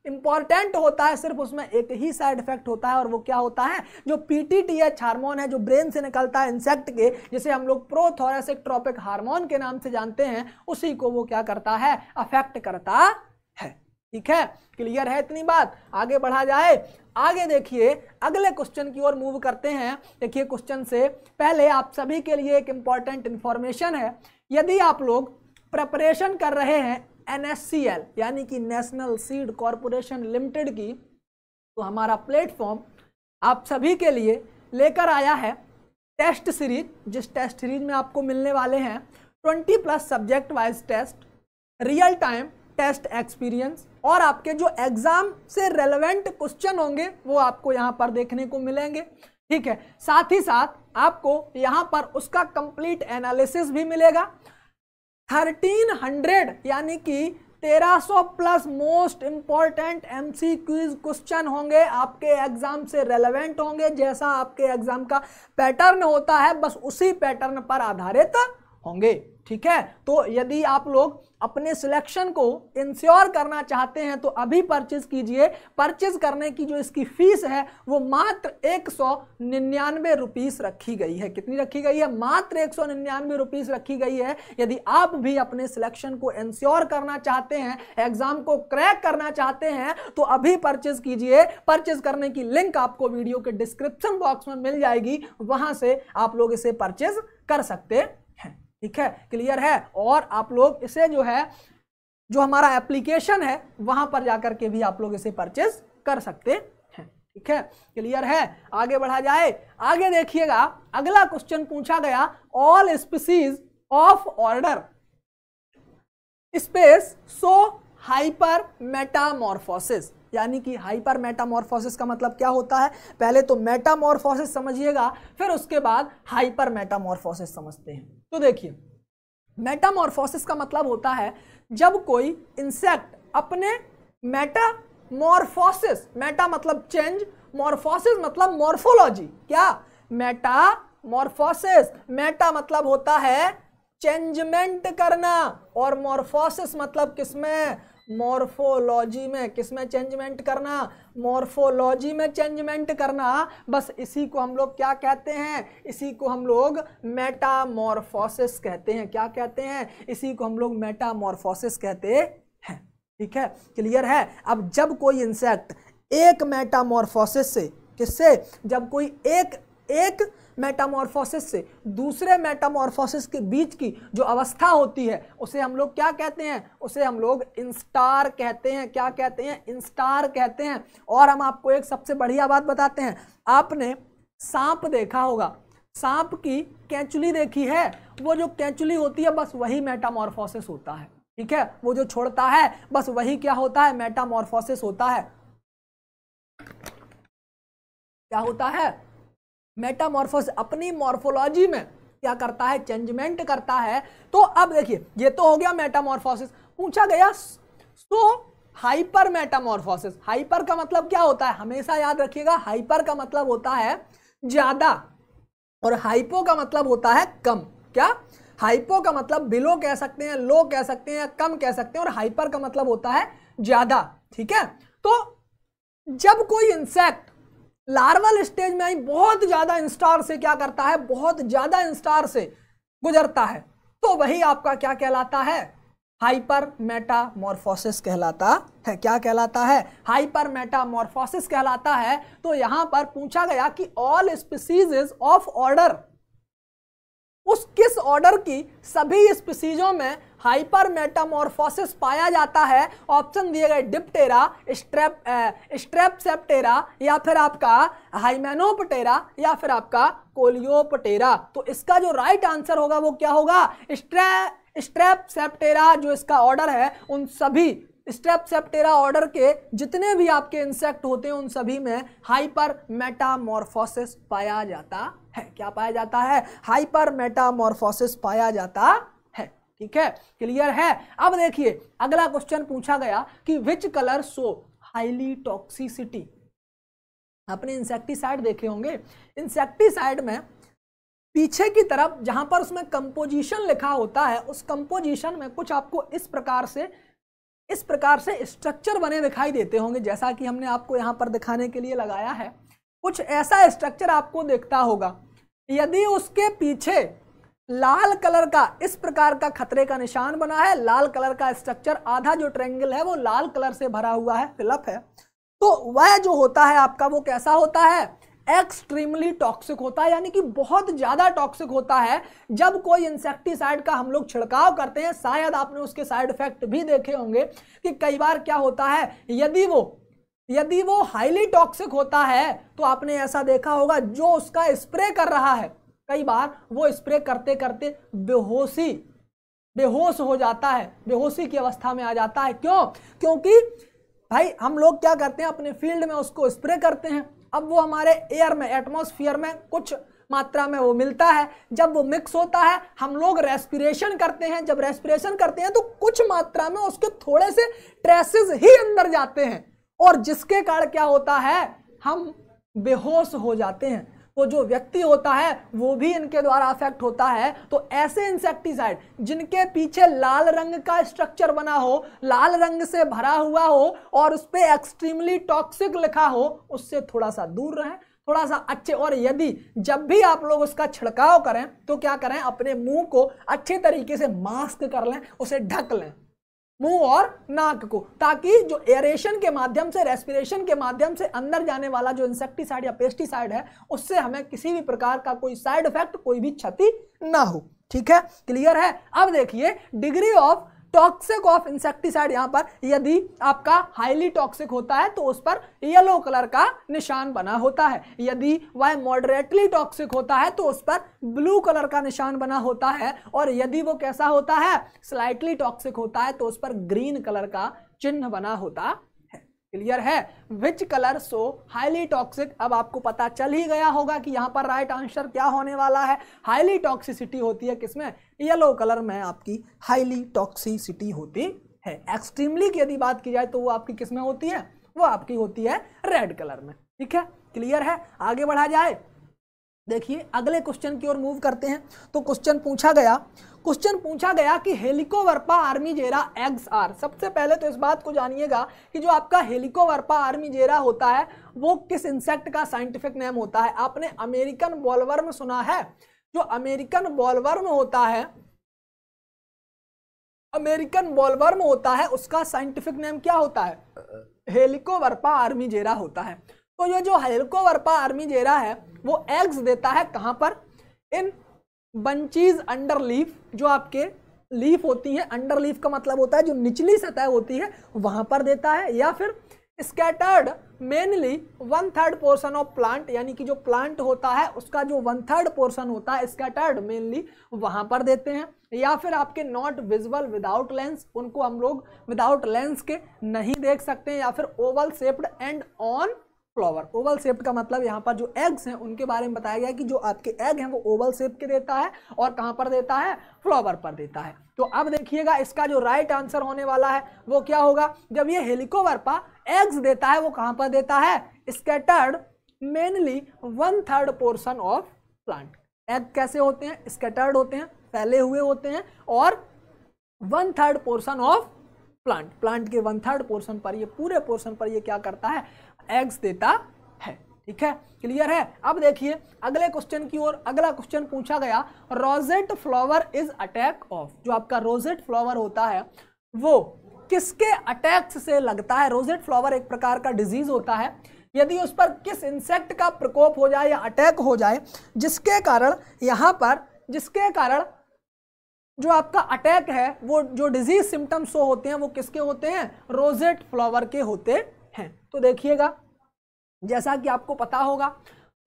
इंपॉर्टेंट होता है, सिर्फ़ उसमें एक ही साइड इफ़ेक्ट होता है और वो क्या होता है? जो पीटीटीएच हार्मोन है, जो ब्रेन से निकलता है इंसेक्ट के, जिसे हम लोग प्रोथोरेसिक ट्रॉपिक हार्मोन के नाम से जानते हैं, उसी को वो क्या करता है? अफेक्ट करता है। ठीक है? क्लियर है इतनी बात? आगे बढ़ा जाए। आगे देखिए, अगले क्वेश्चन की ओर मूव करते हैं। देखिए क्वेश्चन से पहले आप सभी के लिए एक इंपॉर्टेंट इंफॉर्मेशन है। यदि आप लोग प्रेपरेशन कर रहे हैं एनएससीएल, यानी कि नेशनल सीड कॉरपोरेशन लिमिटेड की तो हमारा प्लेटफॉर्म आप सभी के लिए लेकर आया है टेस्ट सीरीज़, जिस टेस्ट सीरीज़ में आपको मिलने वाले हैं 20 plus subject wise test, real time test experience, और आपके जो एग्ज़ाम से रेलेवेंट क्वेश्चन होंगे, वो आपको यहाँ पर देखने को मिलेंगे। ठीक है, साथ ही साथ आपको यहाँ पर उसका कंप्लीट एनालिसिस भी मिलेगा 1300 यानी कि 1300 plus most important MCQs question होंगे, आपके एग्ज़ाम से रेलेवेंट होंगे, जैसा आपके एग्ज़ाम का पैटर्न होता है, बस उसी पैटर्न पर आधारित होंगे। ठीक है? तो यदि आप लोग अपने सिलेक्शन को इंश्योर करना चाहते हैं तो अभी परचेज कीजिए। परचेज करने की जो इसकी फ़ीस है, वो मात्र एक सौ निन्यानवे रुपीस रखी गई है। कितनी रखी गई है? मात्र एक सौ निन्यानवे रुपीस रखी गई है। यदि आप भी अपने सिलेक्शन को इंश्योर करना चाहते हैं एग्ज़ाम को क्रैक करना चाहते हैं तो अभी परचेज कीजिए। परचेज करने की लिंक आपको वीडियो के डिस्क्रिप्शन बॉक्स में मिल जाएगी। वहाँ से आप लोग इसे परचेज कर सकते ठीक है? क्लियर है? और आप लोग इसे जो है, जो हमारा एप्लीकेशन है, वहाँ पर जाकर के भी आप लोग इसे परचेज कर सकते हैं। ठीक है? क्लियर है? आगे बढ़ा जाए। आगे देखिएगा, अगला क्वेश्चन पूछा गया all species of order space show hypermetamorphosis यानी कि हाइपर मेटामॉर्फोसिस का मतलब क्या होता है? पहले तो मेटामॉर्फोसिस समझिएगा, फिर उसके बाद हाइपर मेटामॉर्फोसिस समझते हैं। तो देखिए मेटामॉर्फोसिस का मतलब होता है जब कोई इंसेक्ट अपने मेटामॉर्फोसिस मेटा मतलब चेंज मॉर्फोसिस मतलब मॉर्फोलॉजी क्या? मेटामॉर्फोसिस मेटा मतलब होता है चेंजमेंट करना, और मॉर्फोसिस मतलब किसमें? मॉर्फोलॉजी में किसमें चेंजमेंट करना? मॉर्फोलॉजी में चेंजमेंट करना। बस इसी को हम लोग क्या कहते हैं? इसी को हम लोग मेटामॉर्फोसिस कहते हैं। क्या कहते हैं? इसी को हम लोग मेटामॉर्फोसिस कहते हैं। ठीक है? क्लियर है? अब जब कोई इंसेक्ट एक मेटामॉर्फोसिस से, किससे? जब कोई एक एक मेटामॉर्फोसिस से, दूसरे मेटामॉर्फोसिस के बीच की जो अवस्था होती है, उसे हम लोग क्या कहते हैं? उसे हम लोग इंस्टार कहते हैं। क्या कहते हैं? इंस्टार कहते हैं। और हम आपको एक सबसे बढ़िया बात बताते हैं। आपने सांप देखा होगा। सांप की कैंचुली देखी है? वो जो कैंचुली होती है, बस वही मेटामॉर्फोसिस होता है। ठीक है? वो जो छोड़ता है, बस वही क्या होता है? मेटामॉर्फोसिस होता है। क्या होता है? मेटामॉर्फोस अपनी मॉर्फोलॉजी में क्या करता है, चेंजमेंट करता है। तो अब देखिए, ये तो हो गया मेटामॉर्फोसिस। पूछा गया, सो, हाइपर मेटामॉर्फोसिस? हाइपर का मतलब क्या होता है? हमेशा याद रखिएगा, हाइपर का मतलब होता है ज़्यादा और हाइपो का मतलब होता है कम। क्या? हाइपो का मतलब बिलो कह सकते हैं, लो कह सकते हैं, कम कह सकते हैं और हाइपर का मतलब होता है ज़्यादा। ठीक है? तो जब कोई इंसेक्ट लार्वल स्टेज में आई, बहुत ज़्यादा इंस्टार से क्या करता है, बहुत ज़्यादा इंस्टार से गुजरता है। तो वही आपका क्या कहलाता है? हाइपर मेटामॉर्फोसिस कहलाता है। क्या कहलाता है? हाइपर मेटामॉर्फोसिस कहलाता है। तो यहाँ पर पूछा गया कि ऑल स्पीसीज ऑफ़ ऑर्डर उस किस ऑर्डर की सभी स्पीसीजों में हाइपर मेटामॉर्फोसिस पाया जाता है। ऑप्शन दिए गए डिप्टेरा, स्ट्रेप स्ट्रेपसेप्टेरा या फिर आपका हाइमेनोपटेरा या फिर आपका कोलियोपटेरा। तो इसका जो राइट आंसर होगा वो क्या होगा? स्ट्रे, स्ट्रेपसेप्टेरा जो इसका ऑर्डर है, उन सभी स्टेप सेप्टेरा ऑर्डर के जितने भी आपके इंसेक्ट होते हैं, उन सभी में हाइपर मेटामॉर्फोसिस पाया जाता है। क्या पाया जाता है? हाइपर मेटामॉर्फोसिस पाया जाता ठीक है? क्लियर है? अब देखिए, अगला क्वेश्चन पूछा गया कि which colour show highly toxicity आपने इंसेक्टिसाइड देखे होंगे। इंसेक्टिसाइड में पीछे की तरफ़ जहाँ पर उसमें कंपोजिशन लिखा होता है, उस कंपोजिशन में कुछ आपको इस प्रकार से, इस प्रकार से स्ट्रक्चर बने दिखाई देते होंगे, जैसा कि हमने आपको यहाँ पर दिखाने के लिए लगाया है। कुछ ऐसा स्ट्रक्चर आपको देखता होगा। यदि उसके पीछे लाल कलर का, इस प्रकार का खतरे का निशान बना है। लाल कलर का स्ट्रक्चर आधा जो ट्रेंगल है, वो लाल कलर से भरा हुआ है फिलअप है। तो वह जो होता है आपका, वो कैसा होता है? एक्सट्रीमली टॉक्सिक होता है, यानी कि बहुत ज़्यादा टॉक्सिक होता है। जब कोई इंसेक्टिसाइड का हम लोग छिड़काव करते हैं, शायद आपने उसके साइड इफ़ेक्ट भी देखे होंगे कि कई बार क्या होता है, यदि वो यदि वो हाईली टॉक्सिक होता है तो आपने ऐसा देखा होगा, जो उसका स्प्रे कर रहा है कई बार वो स्प्रे करते करते बेहोशी, बेहोश हो जाता है, बेहोशी की अवस्था में आ जाता है। क्यों? क्योंकि भाई, हम लोग क्या करते हैं, अपने फ़ील्ड में उसको स्प्रे करते हैं। अब वो हमारे एयर में एटमोसफियर में कुछ मात्रा में वो मिलता है। जब वो मिक्स होता है, हम लोग रेस्पिरेशन करते हैं। जब रेस्पिरेशन करते हैं तो कुछ मात्रा में उसके थोड़े से ट्रेसेस ही अंदर जाते हैं। और जिसके कारण क्या होता है, हम बेहोश हो जाते हैं। तो जो व्यक्ति होता है, वो भी इनके द्वारा अफेक्ट होता है। तो ऐसे इंसेक्टिसाइड जिनके पीछे लाल रंग का स्ट्रक्चर बना हो, लाल रंग से भरा हुआ हो, और उस पर एक्सट्रीमली टॉक्सिक लिखा हो, उससे थोड़ा सा दूर रहें थोड़ा सा अच्छे। और यदि जब भी आप लोग उसका छिड़काव करें तो क्या करें, अपने मुँह को अच्छे तरीके से मास्क कर लें, उसे ढक लें। मुँह और नाक को, ताकि जो एरेशन के माध्यम से रेस्पिरेशन के माध्यम से अंदर जाने वाला जो इंसेक्टिसाइड या पेस्टिसाइड है, उससे हमें किसी भी प्रकार का कोई साइड इफ़ेक्ट कोई भी क्षति ना हो। ठीक है? क्लियर है? अब देखिए degree of toxic of insecticide यहाँ पर, यदि आपका हाईली टॉक्सिक होता है तो उस पर येलो कलर का निशान बना होता है। यदि वह मॉडरेटली टॉक्सिक होता है तो उस पर ब्लू कलर का निशान बना होता है। और यदि वो कैसा होता है स्लाइटली टॉक्सिक होता है तो उस पर ग्रीन कलर का चिन्ह बना होता क्लियर है? Which colour show highly toxic अब आपको पता चल ही गया होगा कि यहाँ पर राइट आंसर क्या होने वाला है। हाईली टॉक्सिसिटी होती है किसमें? येलो कलर में आपकी हाईली टॉक्सिसिटी होती है। एक्सट्रीमली की यदि बात की जाए तो वो आपकी किसमें होती है? वो आपकी होती है रेड कलर में। ठीक है? क्लियर है? आगे बढ़ा जाए। देखिए, अगले क्वेश्चन की ओर मूव करते हैं। तो क्वेश्चन पूछा गया क्वेश्चन पूछा गया कि हेलिकोवर्पा आर्मीजेरा एग्स आर। सबसे पहले तो इस बात को जानिएगा कि जो आपका हेलिकोवर्पा आर्मीजेरा होता है, वो किस इंसेक्ट का साइंटिफिक नेम होता है? आपने अमेरिकन बॉलवर्म सुना है? जो अमेरिकन बॉलवर्म होता है, अमेरिकन बॉलवर्म होता है, उसका साइंटिफिक नेम क्या होता है? हेलिकोवर्पा आर्मीजेरा होता है। तो ये जो हेलिकोवर्पा आर्मीजेरा है, वो एग्स देता है कहाँ पर? इन बंचीज अंडर लीफ, जो आपके लीफ होती है, अंडर लीफ का मतलब होता है, जो निचली सतह होती है, वहाँ पर देता है, या फिर scattered mainly one third portion of plant यानी कि जो प्लांट होता है, उसका जो वन थर्ड पोर्शन होता है स्कैटर्ड मेनली वहाँ पर देते हैं। या फिर आपके नॉट विजिबल विदाउट लेंस उनको हम लोग विदाउट लेंस के नहीं देख सकते हैं, या फिर oval shaped and on flower. Oval shape का मतलब यहाँ पर जो एग्स हैं, उनके बारे में बताया गया कि जो आपके एग हैं, वो ओवल शेप के देता है और कहाँ पर देता है? फ्लावर पर देता है। तो अब देखिएगा, इसका जो राइट आंसर होने वाला है, वो क्या होगा? जब ये हेलिकोवर्पा एग्स देता है, वो कहाँ पर देता है? Scattered, mainly one third portion of plant. Egg कैसे होते हैं? स्केटर्ड होते हैं, फैले हुए होते हैं और one third portion of plant. Plant के वन थर्ड पोर्शन पर, ये पूरे पोर्शन पर ये क्या करता है? एग्स देता है, ठीक है? क्लियर है? अब देखिए, अगले क्वेश्चन की ओर, अगला क्वेश्चन पूछा गया। Rosette flower is attack of जो आपका रोजेट फ्लावर होता है, वो किसके अटैक्स से लगता है? रोजेट फ्लावर एक प्रकार का डिज़ीज़ होता है। यदि उस पर किस इंसेक्ट का प्रकोप हो जाए या अटैक हो जाए, जिसके कारण, यहाँ पर, जिसके कारण जो आपका अटैक है, वो, जो डिज़ीज़ सिम्टम्स होते हैं, वो किसके होते हैं? रोजेट फ्लावर के होते हैं। तो देखिएगा, जैसा कि आपको पता होगा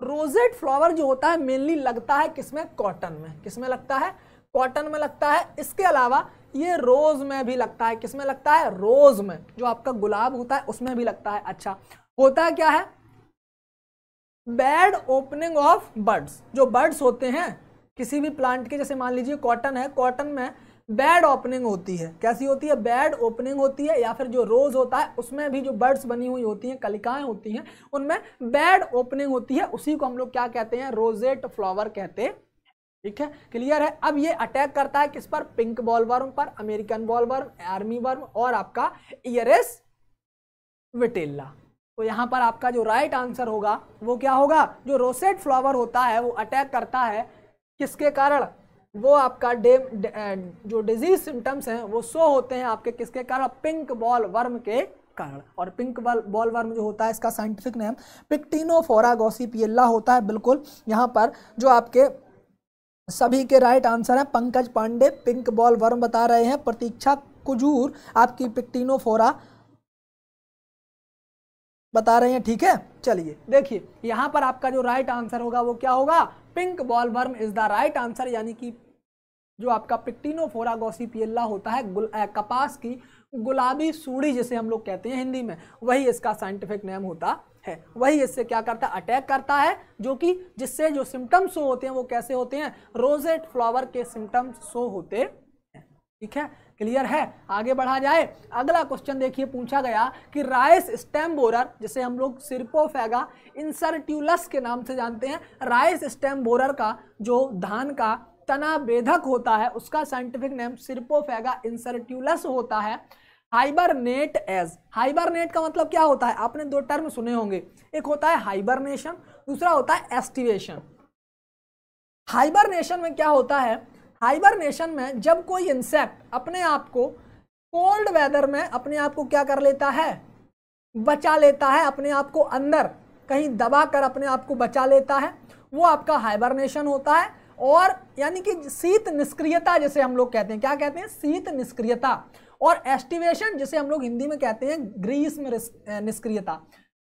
रोजेट फ्लावर जो होता है मेनली लगता है किसमें? कॉटन में। किसमें लगता है? कॉटन में लगता है। इसके अलावा ये रोज में भी लगता है। किसमें लगता है? रोज में। जो आपका गुलाब होता है, उसमें भी लगता है। अच्छा होता क्या है? बैड ओपनिंग ऑफ़ बर्ड्स जो बर्ड्स होते हैं, किसी भी प्लांट के, जैसे मान लीजिए कॉटन है, कॉटन में बैड ओपनिंग होती है। कैसी होती है? बैड ओपनिंग होती है या फिर जो रोज होता है, उसमें भी जो बर्ड्स बनी हुई होती हैं, कलिकाएँ होती हैं, उनमें बैड ओपनिंग होती है। उसी को हम लोग क्या कहते हैं? रोजेट फ्लावर कहते हैं। ठीक है? क्लियर है? अब ये अटैक करता है किस पर? पिंक बॉलवर्म पर American boll worm army worm और आपका ईयरेस विटेला तो यहाँ पर आपका जो राइट आंसर होगा, वो क्या होगा? जो रोसेट फ्लावर होता है, वो अटैक करता है किसके कारण? वो आपका डे, जो डिज़ीज़ सिम्टम्स हैं वो शो होते हैं आपके किसके कारण? पिंक बॉल वर्म के कारण। और पिंक बॉल बॉल वर्म जो होता है इसका साइंटिफिक नेम पिक्टिनोफोरा गॉसिपियल्ला होता है बिल्कुल। यहाँ पर जो आपके सभी के राइट आंसर हैं Pankaj Pandey pink boll worm बता रहे हैं। प्रतीक्षा कुजूर आपकी पिक्टिनोफोरा बता रहे हैं ठीक है? चलिए देखिए यहाँ पर आपका जो राइट आंसर होगा वो क्या होगा? Pink boll worm is the right answer यानी कि जो आपका पिक्टिनोफोरा गॉसिपियल्ला होता है गुल, आ, कपास की गुलाबी सूढ़ी जिसे हम लोग कहते हैं हिंदी में वही इसका साइंटिफिक नेम होता है। वही इससे क्या करता है अटैक करता है जो कि जिससे जो सिम्टम्स शो होते हैं वो कैसे होते हैं? रोजेट फ्लावर के सिम्टम्स शो होते हैं। ठीक है? क्लियर है? आगे बढ़ा जाए। अगला क्वेश्चन देखिए पूछा गया कि राइस स्टेम बोरर जिसे हम लोग सिरपोफेगा इंसर्ट्यूलस के नाम से जानते हैं राइस स्टेम बोरर का जो धान का तना बेधक होता है, उसका साइंटिफिक नेम सिर्पोफेगा इंसर्ट्यूलस होता है। हाइबरनेट एज हाइबरनेट का मतलब क्या होता है? आपने दो टर्म सुने होंगे। एक होता है हाइबरनेशन दूसरा होता है एस्टिवेशन हाइबरनेशन में क्या होता है? हाइबरनेशन में जब कोई इंसेक्ट अपने आप को कोल्ड वेदर में अपने आप को क्या कर लेता है? बचा लेता है अपने आप को अंदर। कहीं दबा कर अपने आप को बचा लेता है। वो आपका हाइबरनेशन होता है। और यानी कि शीत निष्क्रियता जैसे हम लोग कहते हैं, क्या कहते हैं? शीत निष्क्रियता और एस्टिवेशन जिसे हम लोग हिंदी में कहते हैं ग्रीस में निष्क्रियता।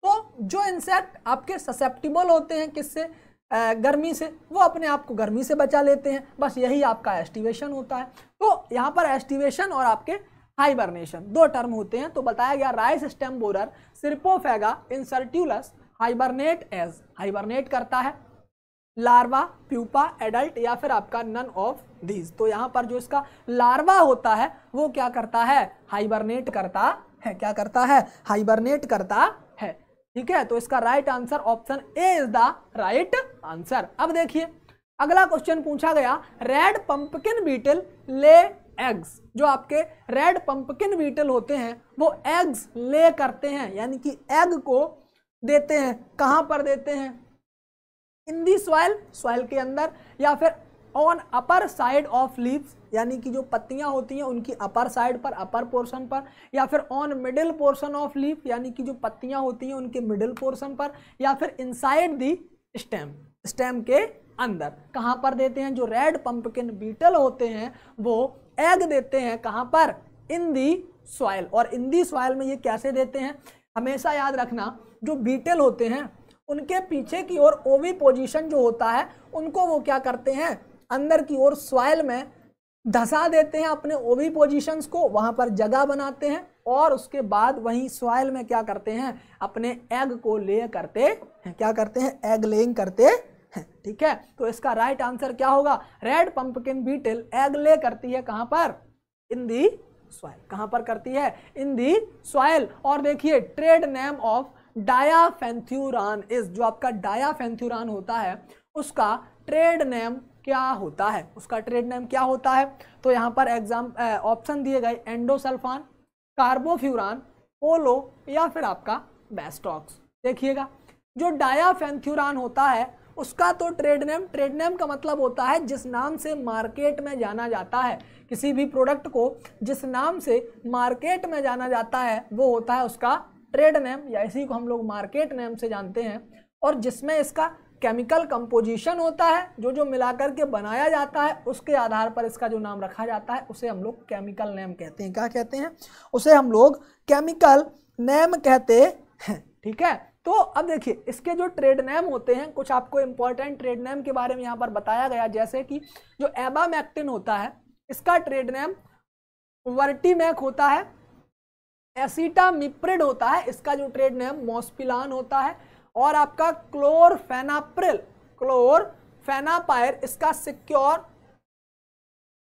तो जो इंसेक्ट आपके ससेप्टिबल होते हैं किससे? गर्मी से। वो अपने आप को गर्मी से बचा लेते हैं। बस यही आपका एस्टिवेशन होता है। तो यहाँ पर एस्टिवेशन और आपके हाइबरनेशन दो टर्म होते हैं। तो बताया गया rice stem borer scirpophaga incertulas hibernate as hibernate करता है। लार्वा, प्यूपा, एडल्ट या फिर आपका नन ऑफ़ दीज। तो यहाँ पर जो इसका लार्वा होता है, वो क्या करता है? हाइबरनेट करता है। क्या करता है? हाइबरनेट करता है। ठीक है? तो इसका right answer option A is the right answer अब देखिए, अगला क्वेश्चन पूछा गया red pumpkin beetle lay eggs जो आपके रेड पंपकिन बीटल होते हैं, वो एग्स ले करते हैं, यानी कि एग को देते हैं। कहाँ पर देते हैं? इन दी सॉइल सॉइल के अंदर, या फिर on upper side of leaves यानी कि जो पत्तियाँ होती हैं, उनकी अपर साइड पर अपर पोर्शन पर, या फिर on middle portion of leaf यानी कि जो पत्तियाँ होती हैं, उनके मिडिल पोर्शन पर, या फिर इनसाइड दी स्टेम स्टेम के अंदर। कहाँ पर देते हैं? जो रेड पंपकिन बीटल होते हैं, वो एग देते हैं, कहाँ पर? इन दी सॉइल और इन दी सॉइल में ये कैसे देते हैं? हमेशा याद रखना, जो बीटल होते हैं उनके पीछे की ओर ओवी पोजीशन जो होता है, उनको वो क्या करते हैं? अंदर की ओर सॉइल में धसा देते हैं अपने ओवी पोजीशंस को, वहाँ पर जगह बनाते हैं और उसके बाद वहीं सॉइल में क्या करते हैं? अपने एग को ले करते हैं। क्या करते हैं? एग लेइंग करते हैं। ठीक है? तो इसका राइट आंसर क्या होगा? रेड पंपकिन बीटल एग ले करती है कहाँ पर? इन दी सॉइल कहाँ पर करती है? इन दी सॉइल और देखिए ट्रेड नेम ऑफ़ डायाफेंथ्यूरान इस जो आपका डायाफेंथ्यूरान होता है, उसका ट्रेड नेम क्या होता है? उसका ट्रेड नेम क्या होता है? तो यहाँ पर एग्ज़ाम ऑप्शन दिए गए, एंडोसल्फान, कार्बोफ्यूरान, पोलो या फिर आपका बेस्टॉक्स। देखिएगा, जो डायाफेंथ्यूरान होता है, उसका तो ट्रेड नेम ट्रेड नेम का मतलब होता है जिस नाम से मार्केट में जाना जाता है। किसी भी प्रोडक्ट को जिस नाम से मार्केट में जाना जाता है, वो होता है उसका ट्रेड नेम या इसी को हम लोग मार्केट नेम से जानते हैं और जिसमें इसका केमिकल कंपोजिशन होता है, जो जो मिलाकर के बनाया जाता है, उसके आधार पर इसका जो नाम रखा जाता है, उसे हम लोग केमिकल नेम कहते हैं। क्या कहते हैं? उसे हम लोग केमिकल नेम कहते हैं। ठीक है? तो अब देखिए, इसके जो ट्रेड नेम होते हैं, कुछ आपको इंपॉर्टेंट ट्रेड नेम के बारे में यहाँ पर बताया गया, जैसे कि जो एबामैक्टिन होता है, इसका ट्रेड नेम वर्टीमैक होता है एसिटामिप्रिड होता है, इसका जो ट्रेड नेम मॉस्पिलान होता है, और आपका क्लोरफेनाप्रिल, क्लोरफेनापायर, इसका सिक्योर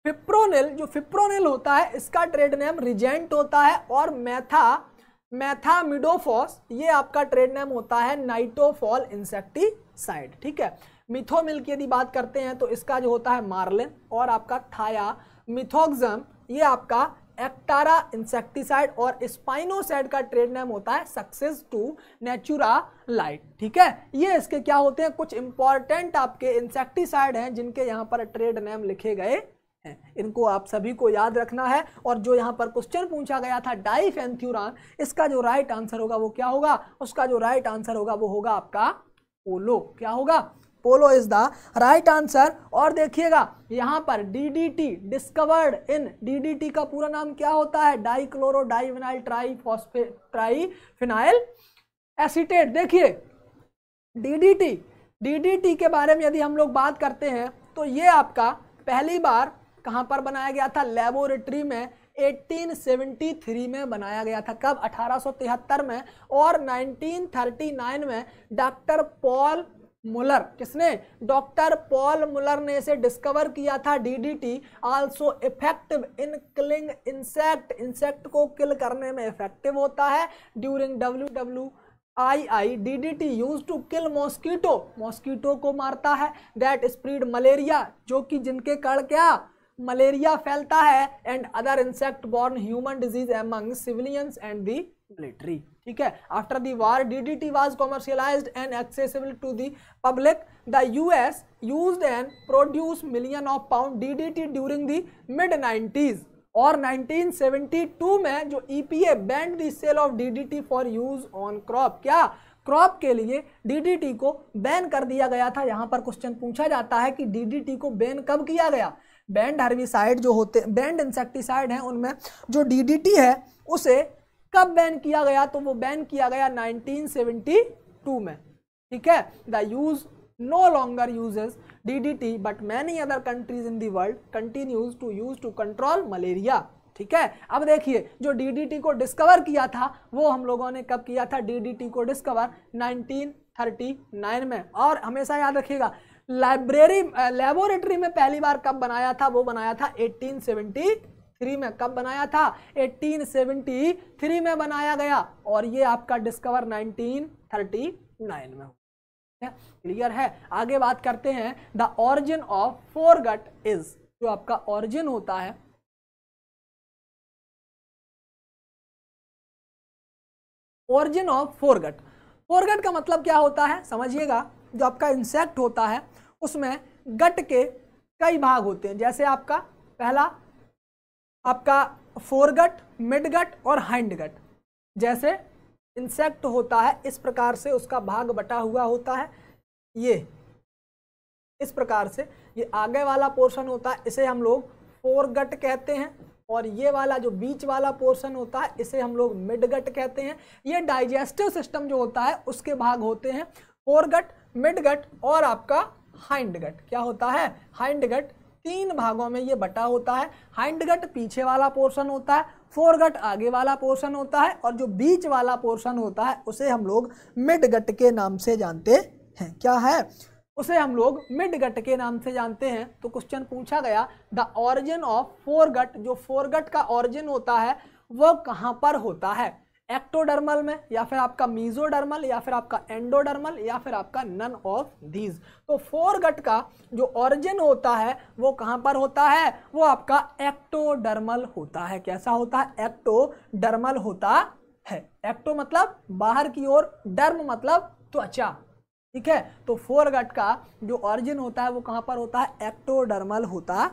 फिप्रोनिल, जो फिप्रोनिल होता है, इसका ट्रेड नेम रिजेंट होता है, और मैथा, मैथामिडोफॉस, ये आपका ट्रेड नेम होता है नाइटोफॉल इंसेक्टिसाइड, ठीक है? मिथोमिल की यदि बात करते हैं तो इसका जो होता है मार्लिन, और आपका थाया, मिथोक्सम, ये आपका एक्टारा इंसेक्टिसाइड और स्पाइनोसाइड का ट्रेड नेम होता है सक्सेस टू नेचुरा लाइट, ठीक है? ये इसके क्या होते हैं? कुछ इंपॉर्टेंट आपके इंसेक्टिसाइड हैं जिनके यहाँ पर ट्रेड नेम लिखे गए हैं। इनको आप सभी को याद रखना है और जो यहाँ पर क्वेश्चन पूछा गया था डाइफ डाइफेंथ्यूरान इसका जो राइट आंसर होगा वो क्या होगा? उसका जो राइट आंसर होगा वो होगा आपका पोलो क्या होगा? Polo is the right answer और देखिएगा, यहाँ पर डीडीटी डिस्कवर्ड इन डीडीटी का पूरा नाम क्या होता है? Dichloro divinyl tri phosphate tri phenyl acetate देखिए डीडीटी डीडीटी के बारे में यदि हम लोग बात करते हैं तो ये आपका पहली बार कहाँ पर बनाया गया था? लेबोरेटरी में 1873 में बनाया गया था। कब? 1873 में और 1939 में डॉक्टर पॉल मुलर किसने? डॉक्टर पॉल मुलर ने इसे डिस्कवर किया था DDT also effective in killing insect insect को किल करने में इफ़ेक्टिव होता है। During W W I I D D T use to kill mosquito mosquito को मारता है। दैट स्प्रीड मलेरिया जो कि जिनके कड़ क्या? मलेरिया फैलता है। And other insect borne human disease among civilians and the military ठीक है? After the war DDT was commercialised and accessible to the public the US used and produce million of pound DDT during the mid 90s और 1972 में जो EPA banned the sale of DDT for use on crop क्या? Crop के लिए DDT को ban कर दिया गया था। यहाँ पर क्वेश्चन पूछा जाता है कि डीडीटी को बैन कब किया गया? बैंड हर्बिसाइड जो होते बैंड इंसेक्टिसाइड हैं, उनमें जो डीडीटी है, उसे कब बैन किया गया? तो वो बैन किया गया 1972 में। ठीक है? The use no longer uses DDT but many other countries in the world continues to use to control malaria ठीक है? अब देखिए, जो DDT को डिस्कवर किया था, वो हम लोगों ने कब किया था? DDT को डिस्कवर 1939 में। और हमेशा याद रखिएगा लाइब्रेरी लेबोरेटरी में पहली बार कब बनाया था? वो बनाया था 1873 में कब बनाया था? 1873 में बनाया गया। और ये आपका डिस्कवर 1939 में क्लियर है? आगे बात करते हैं। The origin of foregut is, जो आपका ऑरिजिन होता है। ऑरिजिन ऑफ़ फोरगट फोरगट का मतलब क्या होता है? समझिएगा। जो आपका इंसेक्ट होता है, उसमें गट के कई भाग होते हैं। जैसे आपका पहला आपका फोरगट, मिडगट और हाइंडगट। जैसे इंसेक्ट होता है, इस प्रकार से उसका भाग बटा हुआ होता है। ये, इस प्रकार से ये आगे वाला पोर्शन होता है, इसे हम लोग फोरगट कहते हैं। और ये वाला जो बीच वाला पोर्शन होता है, इसे हम लोग मिडगट कहते हैं। ये डाइजेस्टिव सिस्टम जो होता है, उसके भाग होते हैं। फोरगट, मिडगट और आपका हाइंडगट। क्या होता है? हाइंडगट तीन भागों में ये बटा होता है। हाइंडगट पीछे वाला पोर्शन होता है फोरगट आगे वाला पोर्शन होता है और जो बीच वाला पोर्शन होता है, उसे हम लोग मिडगट के नाम से जानते हैं। क्या है? उसे हम लोग मिडगट के नाम से जानते हैं। तो क्वेश्चन पूछा गया द ऑरिजिन ऑफ़ फोरगट जो फोरगट का ऑरिजिन होता है वो कहाँ पर होता है? एक्टोडर्मल में, या फिर आपका मीजोडर्मल, या फिर आपका एंडोडर्मल, या फिर आपका नन ऑफ़ दीज तो फोर गट का जो ऑरिजिन होता है, वो कहाँ पर होता है? वो आपका एक्टोडर्मल होता है। कैसा होता है? एक्टोडर्मल होता है। एक्टो मतलब बाहर की ओर डर्म मतलब त्वचा। ठीक है? तो फोर गट का जो ऑरिजिन होता है, वो कहाँ पर होता है? एक्टोडर्मल होता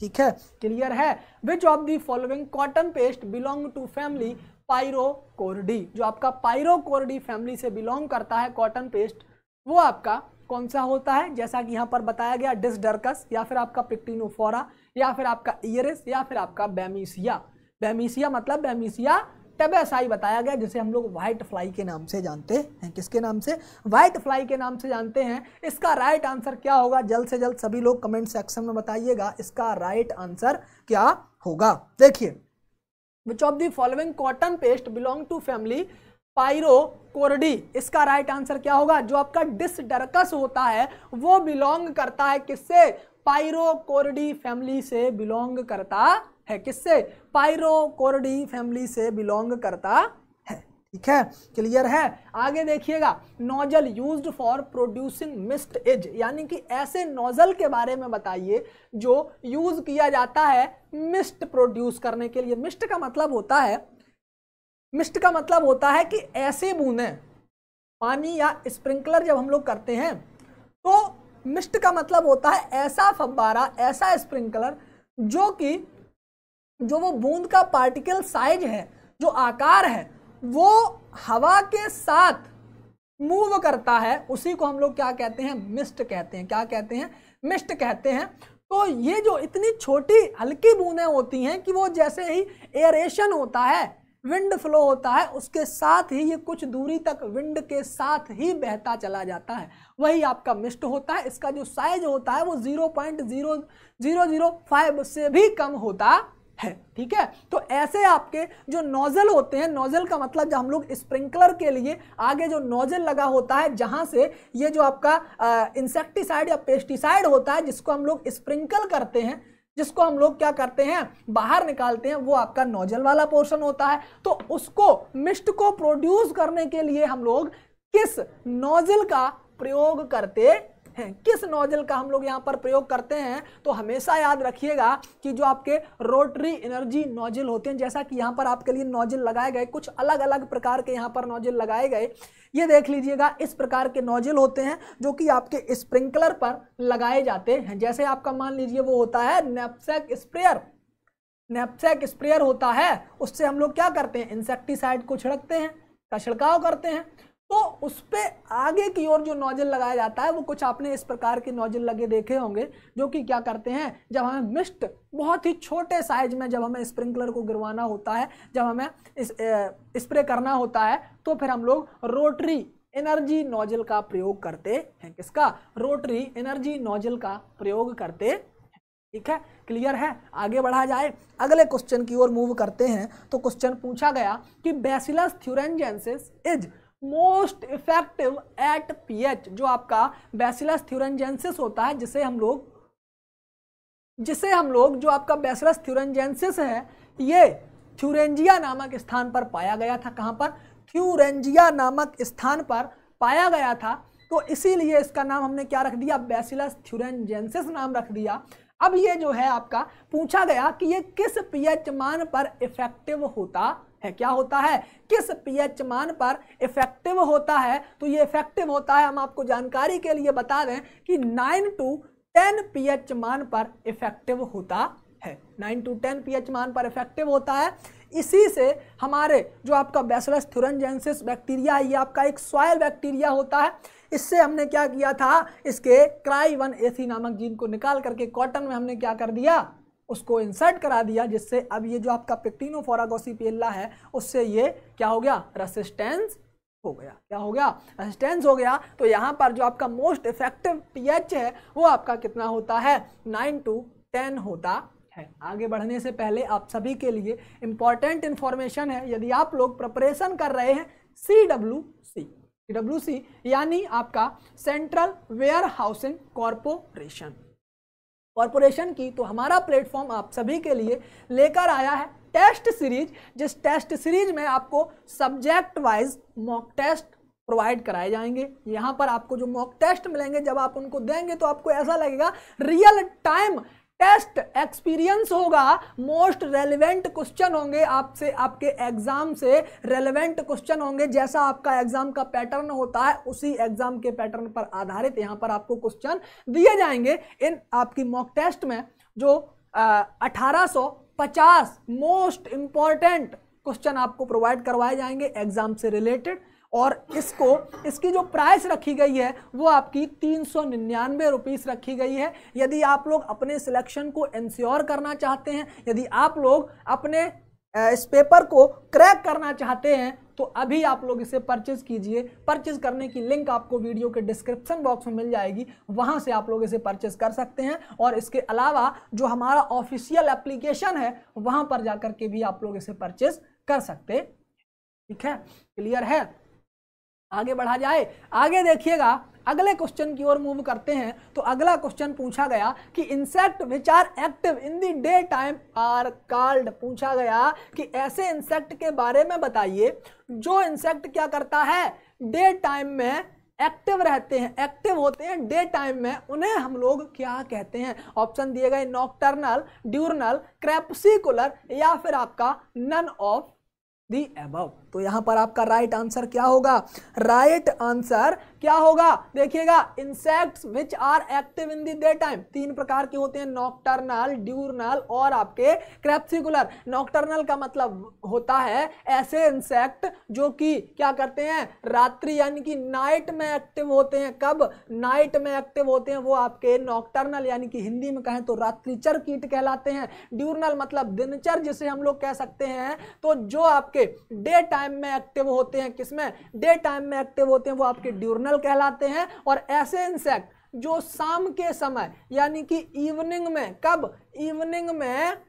ठीक है? क्लियर है? Which of the following cotton pest belong to family pyrrhocoridae, जो आपका पायरोकोर्डी फैमिली से बिलोंग करता है, कॉटन पेस्ट, वो आपका कौन सा होता है? जैसा कि यहाँ पर बताया गया, डिसडर्कस, या फिर आपका पिक्टिनोफोरा, या फिर आपका ईयरिस या फिर आपका बेमिसिया। बेमिसिया मतलब बेमिसिया टेबेसाई बताया गया, जिसे हम लोग व्हाइट फ्लाई के नाम से जानते हैं। किसके नाम से? व्हाइट फ्लाई के नाम से जानते हैं। इसका राइट आंसर क्या होगा? जल्द से जल्द सभी लोग कमेंट सेक्शन में बताइएगा, इसका राइट आंसर क्या होगा? देखिए which of the following cotton pest belong to family pyrrhocoridae इसका राइट right आंसर क्या होगा? जो आपका डिसडरकस होता है, वो बिलोंग करता है किससे? पायरो कोरडी फैमिली से बिलोंग करता है किससे? पायरो कोरडी फैमिली से बिलोंग करता ठीक है? क्लियर है? आगे देखिएगा nozzle used for producing mist as यानी कि ऐसे नोजल के बारे में बताइए जो यूज़ किया जाता है मिस्ट प्रोड्यूस करने के लिए। मिस्ट का मतलब होता है मिस्ट का मतलब होता है कि ऐसे बूंदे, पानी या स्प्रिंकलर जब हम लोग करते हैं तो मिस्ट का मतलब होता है ऐसा फब्बारा, ऐसा स्प्रिंकलर जो कि, जो वो बूंद का पार्टिकल साइज़ है, जो आकार है वो हवा के साथ मूव करता है, उसी को हम लोग क्या कहते हैं? मिस्ट कहते हैं। क्या कहते हैं? मिस्ट कहते हैं। तो ये जो इतनी छोटी हल्की बूंदें होती हैं कि वो जैसे ही एयरेशन होता है विंड फ्लो होता है, उसके साथ ही ये कुछ दूरी तक विंड के साथ ही बहता चला जाता है। वही आपका मिस्ट होता है, इसका जो साइज़ होता है वो zero point zero zero zero five से भी कम होता है, ठीक है? तो ऐसे आपके जो नोजल होते हैं, नोजल का मतलब जब हम लोग स्प्रिंकलर के लिए आगे जो नोजल लगा होता है, जहाँ से ये जो आपका इंसेक्टिसाइड या पेस्टिसाइड होता है, जिसको हम लोग स्प्रिंकल करते हैं, जिसको हम लोग क्या करते हैं, बाहर निकालते हैं, वो आपका नोजल वाला पोर्शन होता है। तो उसको, मिस्ट को प्रोड्यूस करने के लिए हम लोग किस नोजल का प्रयोग करते हैं। किस नोजल का हम लोग यहाँ पर प्रयोग करते हैं तो हमेशा याद रखिएगा कि जो आपके रोटरी एनर्जी नोजल होते हैं, जैसा कि यहाँ पर आपके लिए नोजल लगाए गए, कुछ अलग अलग प्रकार के यहाँ पर नोजल लगाए गए। ये देख लीजिएगा, इस प्रकार के नोजल होते हैं, जो कि आपके स्प्रिंकलर पर लगाए जाते हैं। जैसे आपका मान लीजिए वो होता है नेपसेक स्प्रेयर नेपसेक स्प्रेयर होता है, उससे हम लोग क्या करते हैं इंसेक्टिसाइड को छिड़कते हैं, का छिड़काव करते हैं। तो उस पर आगे की ओर जो नोजल लगाया जाता है, वो कुछ आपने इस प्रकार के नोजल लगे देखे होंगे, जो कि क्या करते हैं, जब हमें मिस्ट, बहुत ही छोटे साइज़ में जब हमें स्प्रिंकलर को गिरवाना होता है, जब हमें इस स्प्रे करना होता है तो फिर हम लोग रोटरी एनर्जी नोजल का प्रयोग करते हैं। किसका? रोटरी एनर्जी नोजल का प्रयोग करते ठीक है? क्लियर है? आगे बढ़ा जाए। अगले क्वेश्चन की ओर मूव करते हैं। तो क्वेश्चन पूछा गया कि bacillus thuringiensis is most effective at pH जो आपका बेसिलस थ्यूरेंजेंसिस होता है, जिसे हम लोग, जिसे हम लोग, जो आपका बेसिलस थ्यूरेंजेंसिस है, ये थ्यूरेंजिया नामक स्थान पर पाया गया था। कहाँ पर? थ्यूरेंजिया नामक स्थान पर पाया गया था। तो इसीलिए इसका नाम हमने क्या रख दिया? बेसिलस थ्यूरेंजेंसिस नाम रख दिया। अब ये जो है आपका, पूछा गया कि ये किस पीएच मान पर इफ़ेक्टिव होता है? क्या होता है? किस पीएच मान पर इफ़ेक्टिव होता है? तो ये इफ़ेक्टिव होता है, हम आपको जानकारी के लिए बता दें कि 9 टू 10 पीएच मान पर इफ़ेक्टिव होता है। 9 टू 10 पीएच मान पर इफ़ेक्टिव होता है। इसी से हमारे जो आपका बेसलस थुरंजेंसिस बैक्टीरिया है, ये आपका एक सॉयल बैक्टीरिया होता है। इससे हमने क्या किया था? इसके क्राई वन एसी नामक जीन को निकाल करके कॉटन में हमने क्या कर दिया? उसको इंसर्ट करा दिया, जिससे अब ये जो आपका पेक्टिनोफोरागोसिपियल्ला है, उससे ये क्या हो गया? रेसिस्टेंस हो गया। क्या हो गया? रेसिस्टेंस हो गया। तो यहाँ पर जो आपका मोस्ट इफ़ेक्टिव पीएच है, वो आपका कितना होता है? नाइन टू टेन होता है। आगे बढ़ने से पहले आप सभी के लिए इंपॉर्टेंट इन्फॉर्मेशन है। यदि आप लोग प्रपरेशन कर रहे हैं C W C W C यानी आपका central warehousing corporation corporation की तो हमारा प्लेटफॉर्म आप सभी के लिए लेकर आया है टेस्ट सीरीज़, जिस टेस्ट सीरीज़ में आपको subject wise mock test provide कराए जाएँगे। यहाँ पर आपको जो मॉक टेस्ट मिलेंगे, जब आप उनको देंगे तो आपको ऐसा लगेगा, रियल टाइम टेस्ट एक्सपीरियंस होगा, मोस्ट रेलिवेंट क्वेश्चन होंगे आपसे, आपके एग्ज़ाम से रेलिवेंट क्वेश्चन होंगे। जैसा आपका एग्ज़ाम का पैटर्न होता है, उसी एग्ज़ाम के पैटर्न पर आधारित यहाँ पर आपको क्वेश्चन दिए जाएँगे। इन आपकी मॉक टेस्ट में जो अठारह सौ पचास मोस्ट इंपॉर्टेंट क्वेश्चन आपको प्रोवाइड करवाए जाएँगे एग्ज़ाम से रिलेटेड। और इसको, इसकी जो प्राइस रखी गई है, वो आपकी तीन सौ निन्यानवे रुपीस रखी गई है। यदि आप लोग अपने सिलेक्शन को इंश्योर करना चाहते हैं, यदि आप लोग अपने इस पेपर को क्रैक करना चाहते हैं तो अभी आप लोग इसे परचेज कीजिए। परचेज करने की लिंक आपको वीडियो के डिस्क्रिप्शन बॉक्स में मिल जाएगी। वहाँ से आप लोग इसे परचेज कर सकते हैं। और इसके अलावा जो हमारा ऑफिशियल एप्लीकेशन है, वहाँ पर जाकर के भी आप लोग इसे परचेज कर सकते ठीक है? क्लियर है? आगे बढ़ा जाए। आगे देखिएगा, अगले क्वेश्चन की ओर मूव करते हैं तो अगला क्वेश्चन पूछा गया कि insect which are active in the day time are called पूछा गया कि ऐसे इंसेक्ट के बारे में बताइए, जो इंसेक्ट क्या करता है? डे टाइम में एक्टिव रहते हैं एक्टिव होते हैं डे टाइम में उन्हें हम लोग क्या कहते हैं? ऑप्शन दिए गए नॉक्टर्नल ड्यूरनल क्रैप्सिकुलर या फिर आपका नन ऑफ़ दी एबव तो यहाँ पर आपका राइट आंसर क्या होगा? राइट आंसर क्या होगा? देखिएगा insects which are active in the day time तीन प्रकार के होते हैं नॉक्टर्नल ड्यूरनल और आपके क्रैप्सिकुलर नॉक्टर्नल का मतलब होता है ऐसे इंसेक्ट जो कि क्या करते हैं? रात्रि यानी कि नाइट में एक्टिव होते हैं. कब? नाइट में एक्टिव होते हैं वो आपके नॉक्टर्नल यानी कि हिंदी में कहें तो रात्रिचर कीट कहलाते हैं. ड्यूरनल मतलब दिनचर जिसे हम लोग कह सकते हैं. तो जो आपके डे टाइम टाइम में एक्टिव होते हैं किसमें? डे टाइम में एक्टिव होते हैं, वो आपके ड्यूरनल कहलाते हैं। और ऐसे इंसेक्ट जो शाम के समय, यानी कि इवनिंग में, कब? इवनिंग में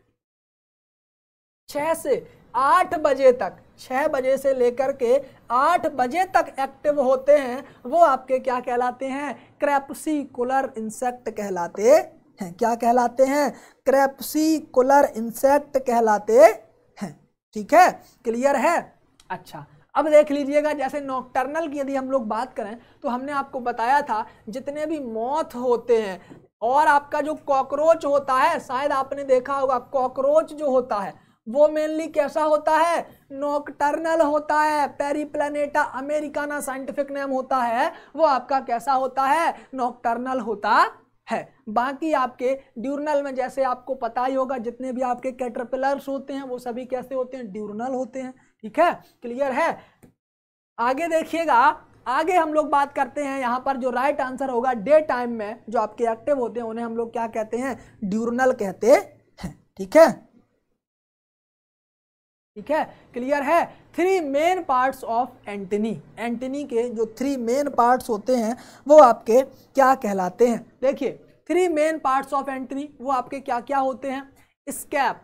छह से आठ बजे तक, छह बजे से लेकर के आठ बजे तक एक्टिव होते हैं, वो आपके क्या कहलाते हैं? क्रैप्सिकुलर इंसेक्ट कहलाते हैं। क्या कहलाते हैं? क्रैप्सिकुलर इंसेक्ट कहलाते हैं। ठीक है? क्लियर है? अच्छा अब देख लीजिएगा, जैसे नॉक्टर्नल की यदि हम लोग बात करें तो हमने आपको बताया था, जितने भी मौत होते हैं, और आपका जो कॉकरोच होता है, शायद आपने देखा होगा कॉकरोच जो होता है, वो मेनली कैसा होता है? नॉकटर्नल होता है पेरीप्लानेटा अमेरिकाना साइंटिफिक नेम होता है, वो आपका कैसा होता है? नॉकटर्नल होता है। बाकी आपके ड्यूरनल में, जैसे आपको पता ही होगा, जितने भी आपके कैटरपिलर्स होते हैं, वो सभी कैसे होते हैं? ड्यूरनल होते हैं। ठीक है? क्लियर है? आगे देखिएगा, आगे हम लोग बात करते हैं यहाँ पर जो राइट आंसर होगा डे टाइम में, जो आपके एक्टिव होते हैं, उन्हें हम लोग क्या कहते हैं? ड्यूरनल कहते हैं, ठीक है? ठीक है? क्लियर है? Three main parts of antennae antennae के जो थ्री मेन पार्ट्स होते हैं, वो आपके क्या कहलाते हैं? देखिए three main parts of antennae वो आपके क्या क्या होते हैं? स्कैप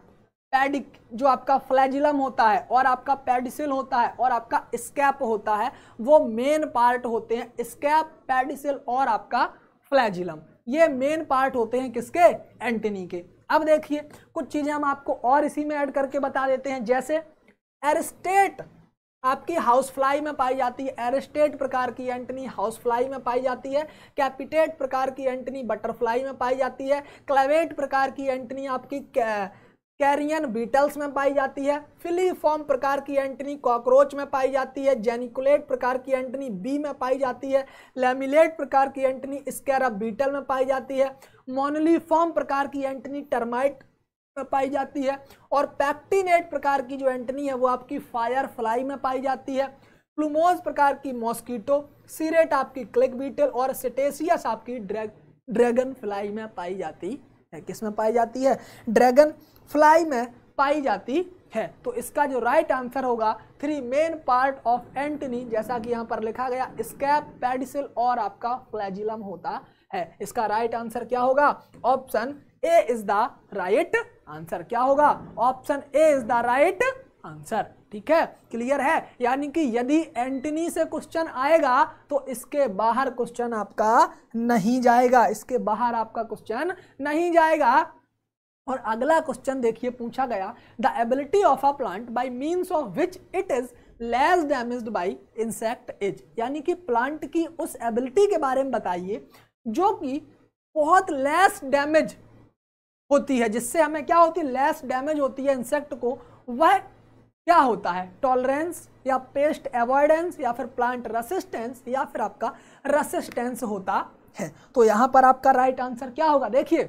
पैडिक जो आपका फ्लैजिलम होता है और आपका पैडिसिल होता है और आपका स्कैप होता है, वो मेन पार्ट होते हैं, स्कैप, पैडिसिल और आपका फ्लैजिलम। ये मेन पार्ट होते हैं किसके? एंटनी के। अब देखिए, कुछ चीज़ें हम आपको और इसी में ऐड करके बता देते हैं। जैसे, एरिस्टेट आपकी हाउस फ्लाई में पाई जाती है। एरिस्टेट प्रकार की एंटनी हाउस फ्लाई में पाई जाती है। कैपिटेट प्रकार की एंटनी बटरफ्लाई में पाई जाती है। क्लेवेट प्रकार की एंटनी आपकी कैरियन बीटल्स में पाई जाती है फिलीफॉर्म प्रकार की एंटनी कॉकरोच में पाई जाती है, जेनिकुलेट प्रकार की एंटनी बी में पाई जाती है, लेमिलेट प्रकार की एंटनी स्कैरब बीटल में पाई जाती है, मोनलीफॉर्म प्रकार की एंटनी टर्माइट में पाई जाती है और पैक्टिनेट प्रकार की जो एंटनी है वो आपकी फायर फ्लाई में पाई जाती है। प्लूमोज प्रकार की मॉस्किटो, सीरेट आपकी क्लिक बीटल और सिटेसियस आपकी ड्रैग, ड्रैगन फ्लाई में पाई जाती किसमें पाई जाती है? ड्रैगन फ्लाई में पाई जाती है। तो इसका जो राइट आंसर होगा three main part of antennae जैसा कि यहाँ पर लिखा गया स्कैप पेडिसिल और आपका फ्लैजिलम होता है। इसका राइट आंसर क्या होगा? Option A is the right answer क्या होगा? Option A is the right answer ठीक है? क्लियर है? यानी कि यदि एंटनी से क्वेश्चन आएगा तो इसके बाहर क्वेश्चन आपका नहीं जाएगा। इसके बाहर आपका क्वेश्चन नहीं जाएगा। और अगला क्वेश्चन देखिए, पूछा गया the ability of a plant by means of which it is less damaged by insect is यानी कि प्लांट की उस एबिलिटी के बारे में बताइए, जो कि बहुत लेस डैमेज होती है। जिससे हमें क्या होती है? लेस डैमेज होती है इंसेक्ट को। वह क्या होता है? टॉलरेंस या पेस्ट अवॉइडेंस या फिर प्लांट रेसिस्टेंस या फिर आपका रेसिस्टेंस होता है। तो यहाँ पर आपका राइट आंसर क्या होगा? देखिए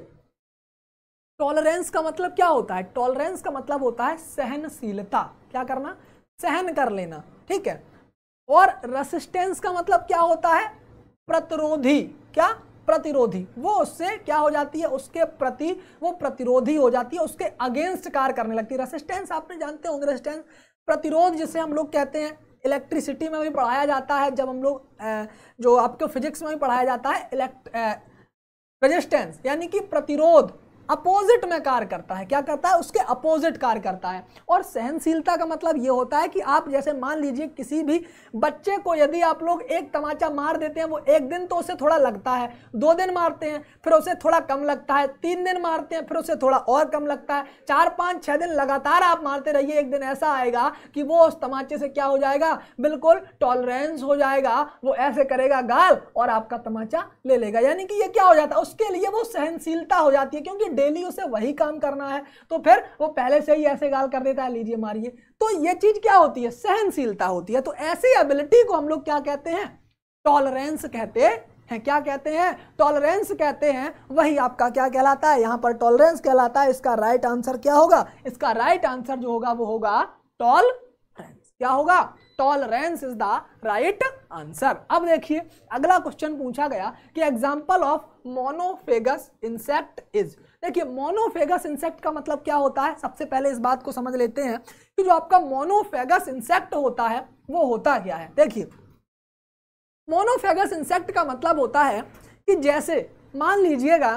टॉलरेंस का मतलब क्या होता है? टॉलरेंस का मतलब होता है सहनशीलता। क्या करना? सहन कर लेना। ठीक है? और रेसिस्टेंस का मतलब क्या होता है? प्रतिरोधी। क्या? प्रतिरोधी। वो उससे क्या हो जाती है? उसके प्रति, वो प्रतिरोधी हो जाती है, उसके अगेंस्ट कार्य करने लगती है। रेसिस्टेंस आपने जानते होंगे रेसिस्टेंस प्रतिरोध, जिसे हम लोग कहते हैं इलेक्ट्रिसिटी में भी पढ़ाया जाता है। जब हम लोग जो आपके फिजिक्स में भी पढ़ाया जाता है इलेक्ट रेजिस्टेंस यानी कि प्रतिरोध। अपोजिट में कार्य करता है। क्या करता है? उसके अपोजिट कार्य करता है। और सहनशीलता का मतलब ये होता है कि आप जैसे मान लीजिए किसी भी बच्चे को यदि आप लोग एक तमाचा मार देते हैं, वो एक दिन तो उसे थोड़ा लगता है, दो दिन मारते हैं, फिर उसे थोड़ा कम लगता है, तीन दिन मारते हैं, फिर उसे थोड़ा और कम लगता है, चार, पाँच छः दिन लगातार आप मारते रहिए, एक दिन ऐसा आएगा कि वो उस तमाचे से क्या हो जाएगा? बिल्कुल टॉलरेंस हो जाएगा, वो ऐसे करेगा, गाल, और आपका तमाचा ले लेगा। यानी कि ये क्या हो जाता है? उसके लिए वो सहनशीलता हो जाती है, क्योंकि डेली उसे वही काम करना है तो फिर वो पहले से ही ऐसे गाल कर देता है, लीजिए मारिए। तो ये चीज़ क्या होती है? सहनशीलता होती है। तो ऐसी एबिलिटी को हम लोग क्या कहते हैं? टॉलरेंस कहते हैं। क्या कहते हैं? टॉलरेंस कहते हैं। वही आपका क्या कहलाता है? यहाँ पर टॉलरेंस कहलाता है। इसका राइट आंसर क्या होगा? इसका राइट आंसर जो होगा, वो होगा टॉलरेंस क्या होगा? Tolerance is the right answer अब देखिए, अगला क्वेश्चन पूछा गया कि example of monophagous insect is देखिए मोनोफेगस इंसेक्ट का मतलब क्या होता है? सबसे पहले इस बात को समझ लेते हैं कि जो आपका मोनोफेगस इंसेक्ट होता है, वो होता क्या है? देखिए मोनोफेगस इंसेक्ट का मतलब होता है कि जैसे, मान लीजिएगा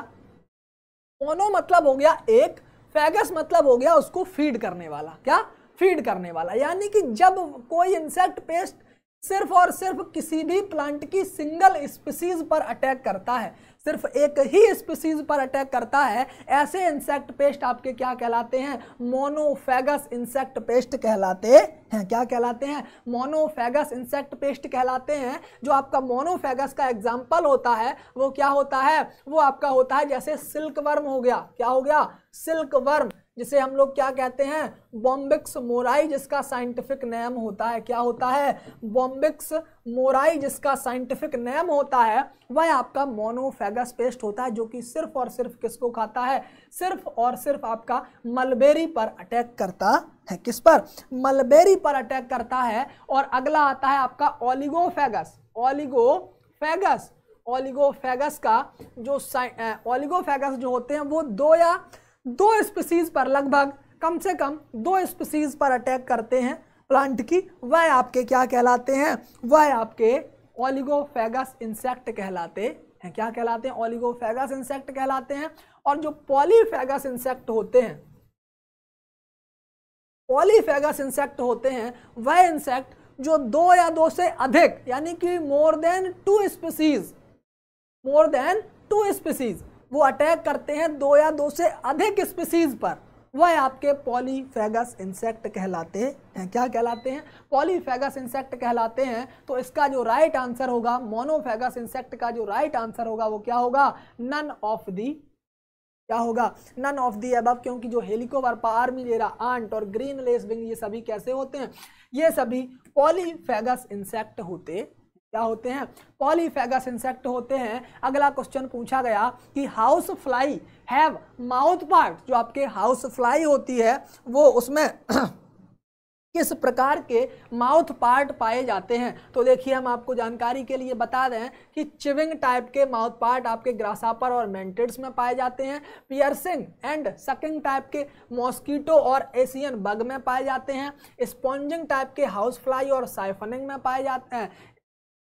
मोनो मतलब हो गया एक फेगस मतलब हो गया उसको फ़ीड करने वाला। क्या? फ़ीड करने वाला। यानी कि जब कोई इंसेक्ट पेस्ट सिर्फ़ और सिर्फ़ किसी भी प्लांट की सिंगल स्पीसीज पर अटैक करता है, सिर्फ़ एक ही स्पीसीज पर अटैक करता है, ऐसे इंसेक्ट पेस्ट आपके क्या कहलाते हैं? मोनोफेगस इंसेक्ट पेस्ट कहलाते हैं। क्या कहलाते हैं? मोनोफेगस इंसेक्ट पेस्ट कहलाते हैं। जो आपका मोनोफेगस का एग्ज़ाम्पल होता है, वो क्या होता है? वो आपका होता है जैसे सिल्क वर्म हो गया। क्या हो गया? सिल्क वर्म जिसे हम लोग क्या कहते हैं? बॉम्बिक्स मोराई जिसका साइंटिफिक नेम होता है। क्या होता है? बॉम्बिक्स मोराई जिसका साइंटिफिक नेम होता है, वह आपका मोनोफेगस पेस्ट होता है, जो कि सिर्फ़ और सिर्फ़ किसको खाता है? सिर्फ़ और सिर्फ़ आपका मलबेरी पर अटैक करता है। किस पर? मलबेरी पर अटैक करता है और अगला आता है आपका ओलिगोफेगस ओलिगोफेगस ओलिगोफेगस का जो ओलिगोफेगस जो होते हैं, वो दो या दो स्पीसीज पर लगभग कम से कम दो स्पीसीज पर अटैक करते हैं प्लांट की। वह आपके क्या कहलाते हैं? वह आपके ओलिगोफेगस इंसेक्ट कहलाते हैं। क्या कहलाते हैं? ओलिगोफेगस इंसेक्ट कहलाते हैं। और जो पॉलीफेगस इंसेक्ट होते हैं पॉलीफेगस इंसेक्ट होते हैं, वह इंसेक्ट जो दो या दो से अधिक, यानी कि more than two species more than two species वो अटैक करते हैं दो या दो से अधिक स्पीसीज पर। वह आपके पॉलीफेगस इंसेक्ट कहलाते हैं। क्या कहलाते हैं? पॉलीफेगस इंसेक्ट कहलाते हैं तो इसका जो राइट आंसर होगा मोनोफेगस इंसेक्ट का जो राइट आंसर होगा, वो क्या होगा? नन ऑफ़ दी क्या होगा? नन ऑफ़ दी अब क्योंकि जो हेलिकोवर, पार्मिलेरा, आंट और ग्रीन लेस विंग, ये सभी कैसे होते हैं? ये सभी पॉलीफेगस इंसेक्ट होते क्या होते हैं? पॉलीफेगस इंसेक्ट होते हैं। अगला क्वेश्चन पूछा गया कि house fly have mouth part जो आपके हाउस फ्लाई होती है, वो उसमें <clears throat> किस प्रकार के माउथ पार्ट पाए जाते हैं? तो देखिए, हम आपको जानकारी के लिए बता दें कि चिविंग टाइप के माउथ पार्ट आपके ग्रासापर और मेंटेड्स में पाए जाते हैं। पियर्सिंग एंड सकिंग टाइप के मॉस्कीटो और एशियन बग में पाए जाते हैं। स्पॉन्जिंग टाइप के हाउस फ्लाई और साइफनिंग में पाए जाते हैं।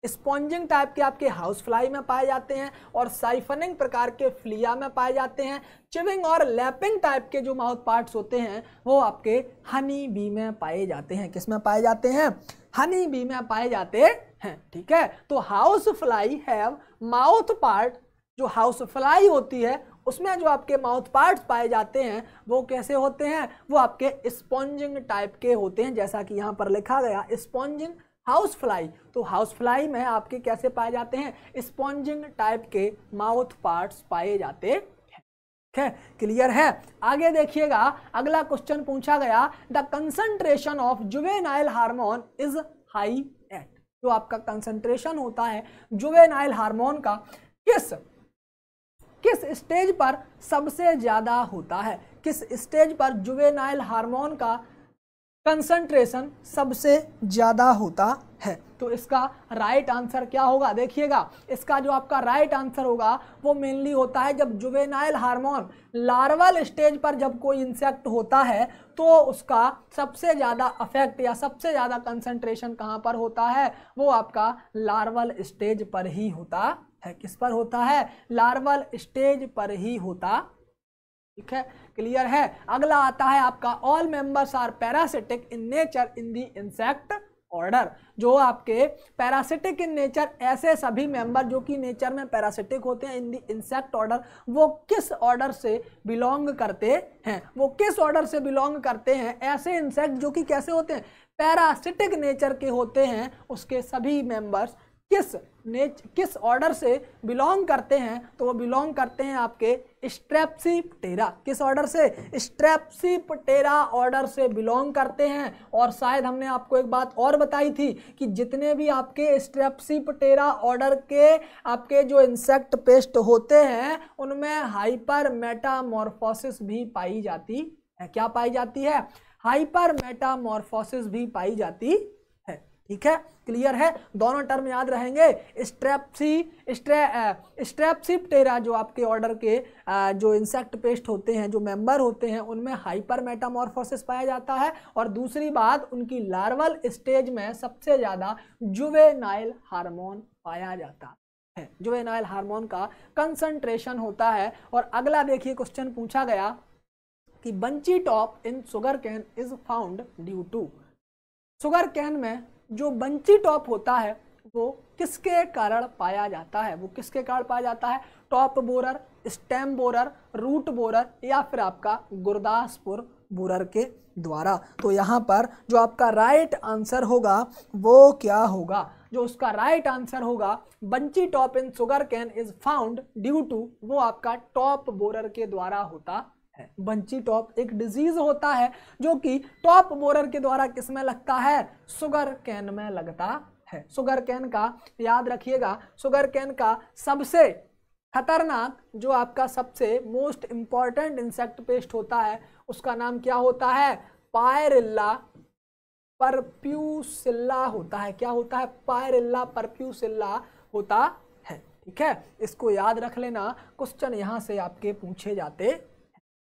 स्पॉन्जिंग टाइप के आपके हाउस फ्लाई में पाए जाते हैं और साइफनिंग प्रकार के फ्लिया में पाए जाते हैं। चिविंग और लैपिंग टाइप के जो माउथ पार्ट्स होते हैं, वो आपके हनी बी में पाए जाते हैं। किसमें पाए जाते हैं? हनी बी में पाए जाते हैं, ठीक है? तो house fly have mouth part, जो हाउस फ्लाई होती है, उसमें जो आपके माउथ पार्ट्स पाए जाते हैं, वो कैसे होते हैं? वो आपके स्पॉन्जिंग टाइप के होते हैं, जैसा कि यहाँ पर लिखा गया, स्पॉन्जिंग हाउस फ्लाई तो हाउस फ्लाई में आपके कैसे पाए जाते हैं? स्पॉन्जिंग टाइप के माउथ पार्ट्स पाए जाते हैं? क्लियर है? आगे देखिएगा। अगला क्वेश्चन पूछा गया। The concentration of juvenile hormone is high at. जो आपका कंसंट्रेशन होता है जुवेनाइल हार्मोन का, किस किस स्टेज पर सबसे ज़्यादा होता है? किस स्टेज पर जुवेनाइल हार्मोन का कंसंट्रेशन सबसे ज़्यादा होता है। तो इसका राइट आंसर क्या होगा? देखिएगा, इसका जो आपका राइट आंसर होगा, वो मेनली होता है जब जुवेनाइल हार्मोन लार्वल स्टेज पर जब कोई इंसेक्ट होता है तो उसका सबसे ज़्यादा अफेक्ट या सबसे ज़्यादा कंसंट्रेशन कहाँ पर होता है? वो आपका लार्वल स्टेज पर ही होता है। किस पर होता है? लार्वल स्टेज पर ही होता ठीक है? क्लियर है? अगला आता है आपका all members are parasitic in nature in the insect order जो आपके पैरासिटिक इन नेचर ऐसे सभी मेंबर जो कि नेचर में पैरासिटिक होते हैं इन दी इंसेक्ट ऑर्डर वो किस ऑर्डर से बिलोंग करते हैं? वो किस ऑर्डर से बिलोंग करते हैं? ऐसे इंसेक्ट जो कि कैसे होते हैं? पैरासिटिक नेचर के होते हैं उसके सभी मेंबर्स किस नेच, किस ऑर्डर से बिलोंग करते हैं तो वो बिलोंग करते हैं आपके स्ट्रेप्सीपटेरा किस ऑर्डर से? स्ट्रेप्सीपटेरा ऑर्डर से बिलोंग करते हैं। और शायद हमने आपको एक बात और बताई थी कि जितने भी आपके स्ट्रेप्सीपटेरा ऑर्डर के आपके जो इंसेक्ट पेस्ट होते हैं, उनमें हाइपर मेटामॉर्फोसिस भी पाई जाती है। क्या पाई जाती है? हाइपर मेटामॉर्फोसिस भी पाई जाती ठीक है? क्लियर है? दोनों टर्म याद रहेंगे। स्ट्रेपसी स्ट्रे स्ट्रेपसिप्टेरा जो आपके ऑर्डर के जो इंसेक्ट पेस्ट होते हैं, जो मेंबर होते हैं, उनमें हाइपर मेटामॉर्फोसिस पाया जाता है। और दूसरी बात, उनकी लार्वल स्टेज में सबसे ज़्यादा जुवेनाइल हार्मोन पाया जाता है। जुवेनाइल हार्मोन का कंसंट्रेशन होता है। और अगला देखिए क्वेश्चन पूछा गया कि bunchy top in sugar cane is found due to sugar cane में जो बंची टॉप होता है, वो किसके कारण पाया जाता है? वो किसके कारण पाया जाता है? Top borer, stem borer, root borer या फिर आपका गुरदासपुर बोरर के द्वारा? तो यहाँ पर जो आपका राइट आंसर होगा, वो क्या होगा? जो उसका राइट आंसर होगा, bunchy top in sugar cane is found due to वो आपका टॉप बोरर के द्वारा होता है बंची टॉप एक डिज़ीज़ होता है, जो कि टॉप बोरर के द्वारा किसमें लगता है? सुगर कैन में लगता है। शुगर कैन का, याद रखिएगा शुगर कैन का सबसे खतरनाक, जो आपका सबसे मोस्ट इंपॉर्टेंट इंसेक्ट पेस्ट होता है, उसका नाम क्या होता है? पायरिल्ला परप्यूसिल्ला होता है। क्या होता है? पायरिल्ला परप्यूसिल्ला होता है। ठीक है? इसको याद रख लेना। क्वेश्चन यहाँ से आपके पूछे जाते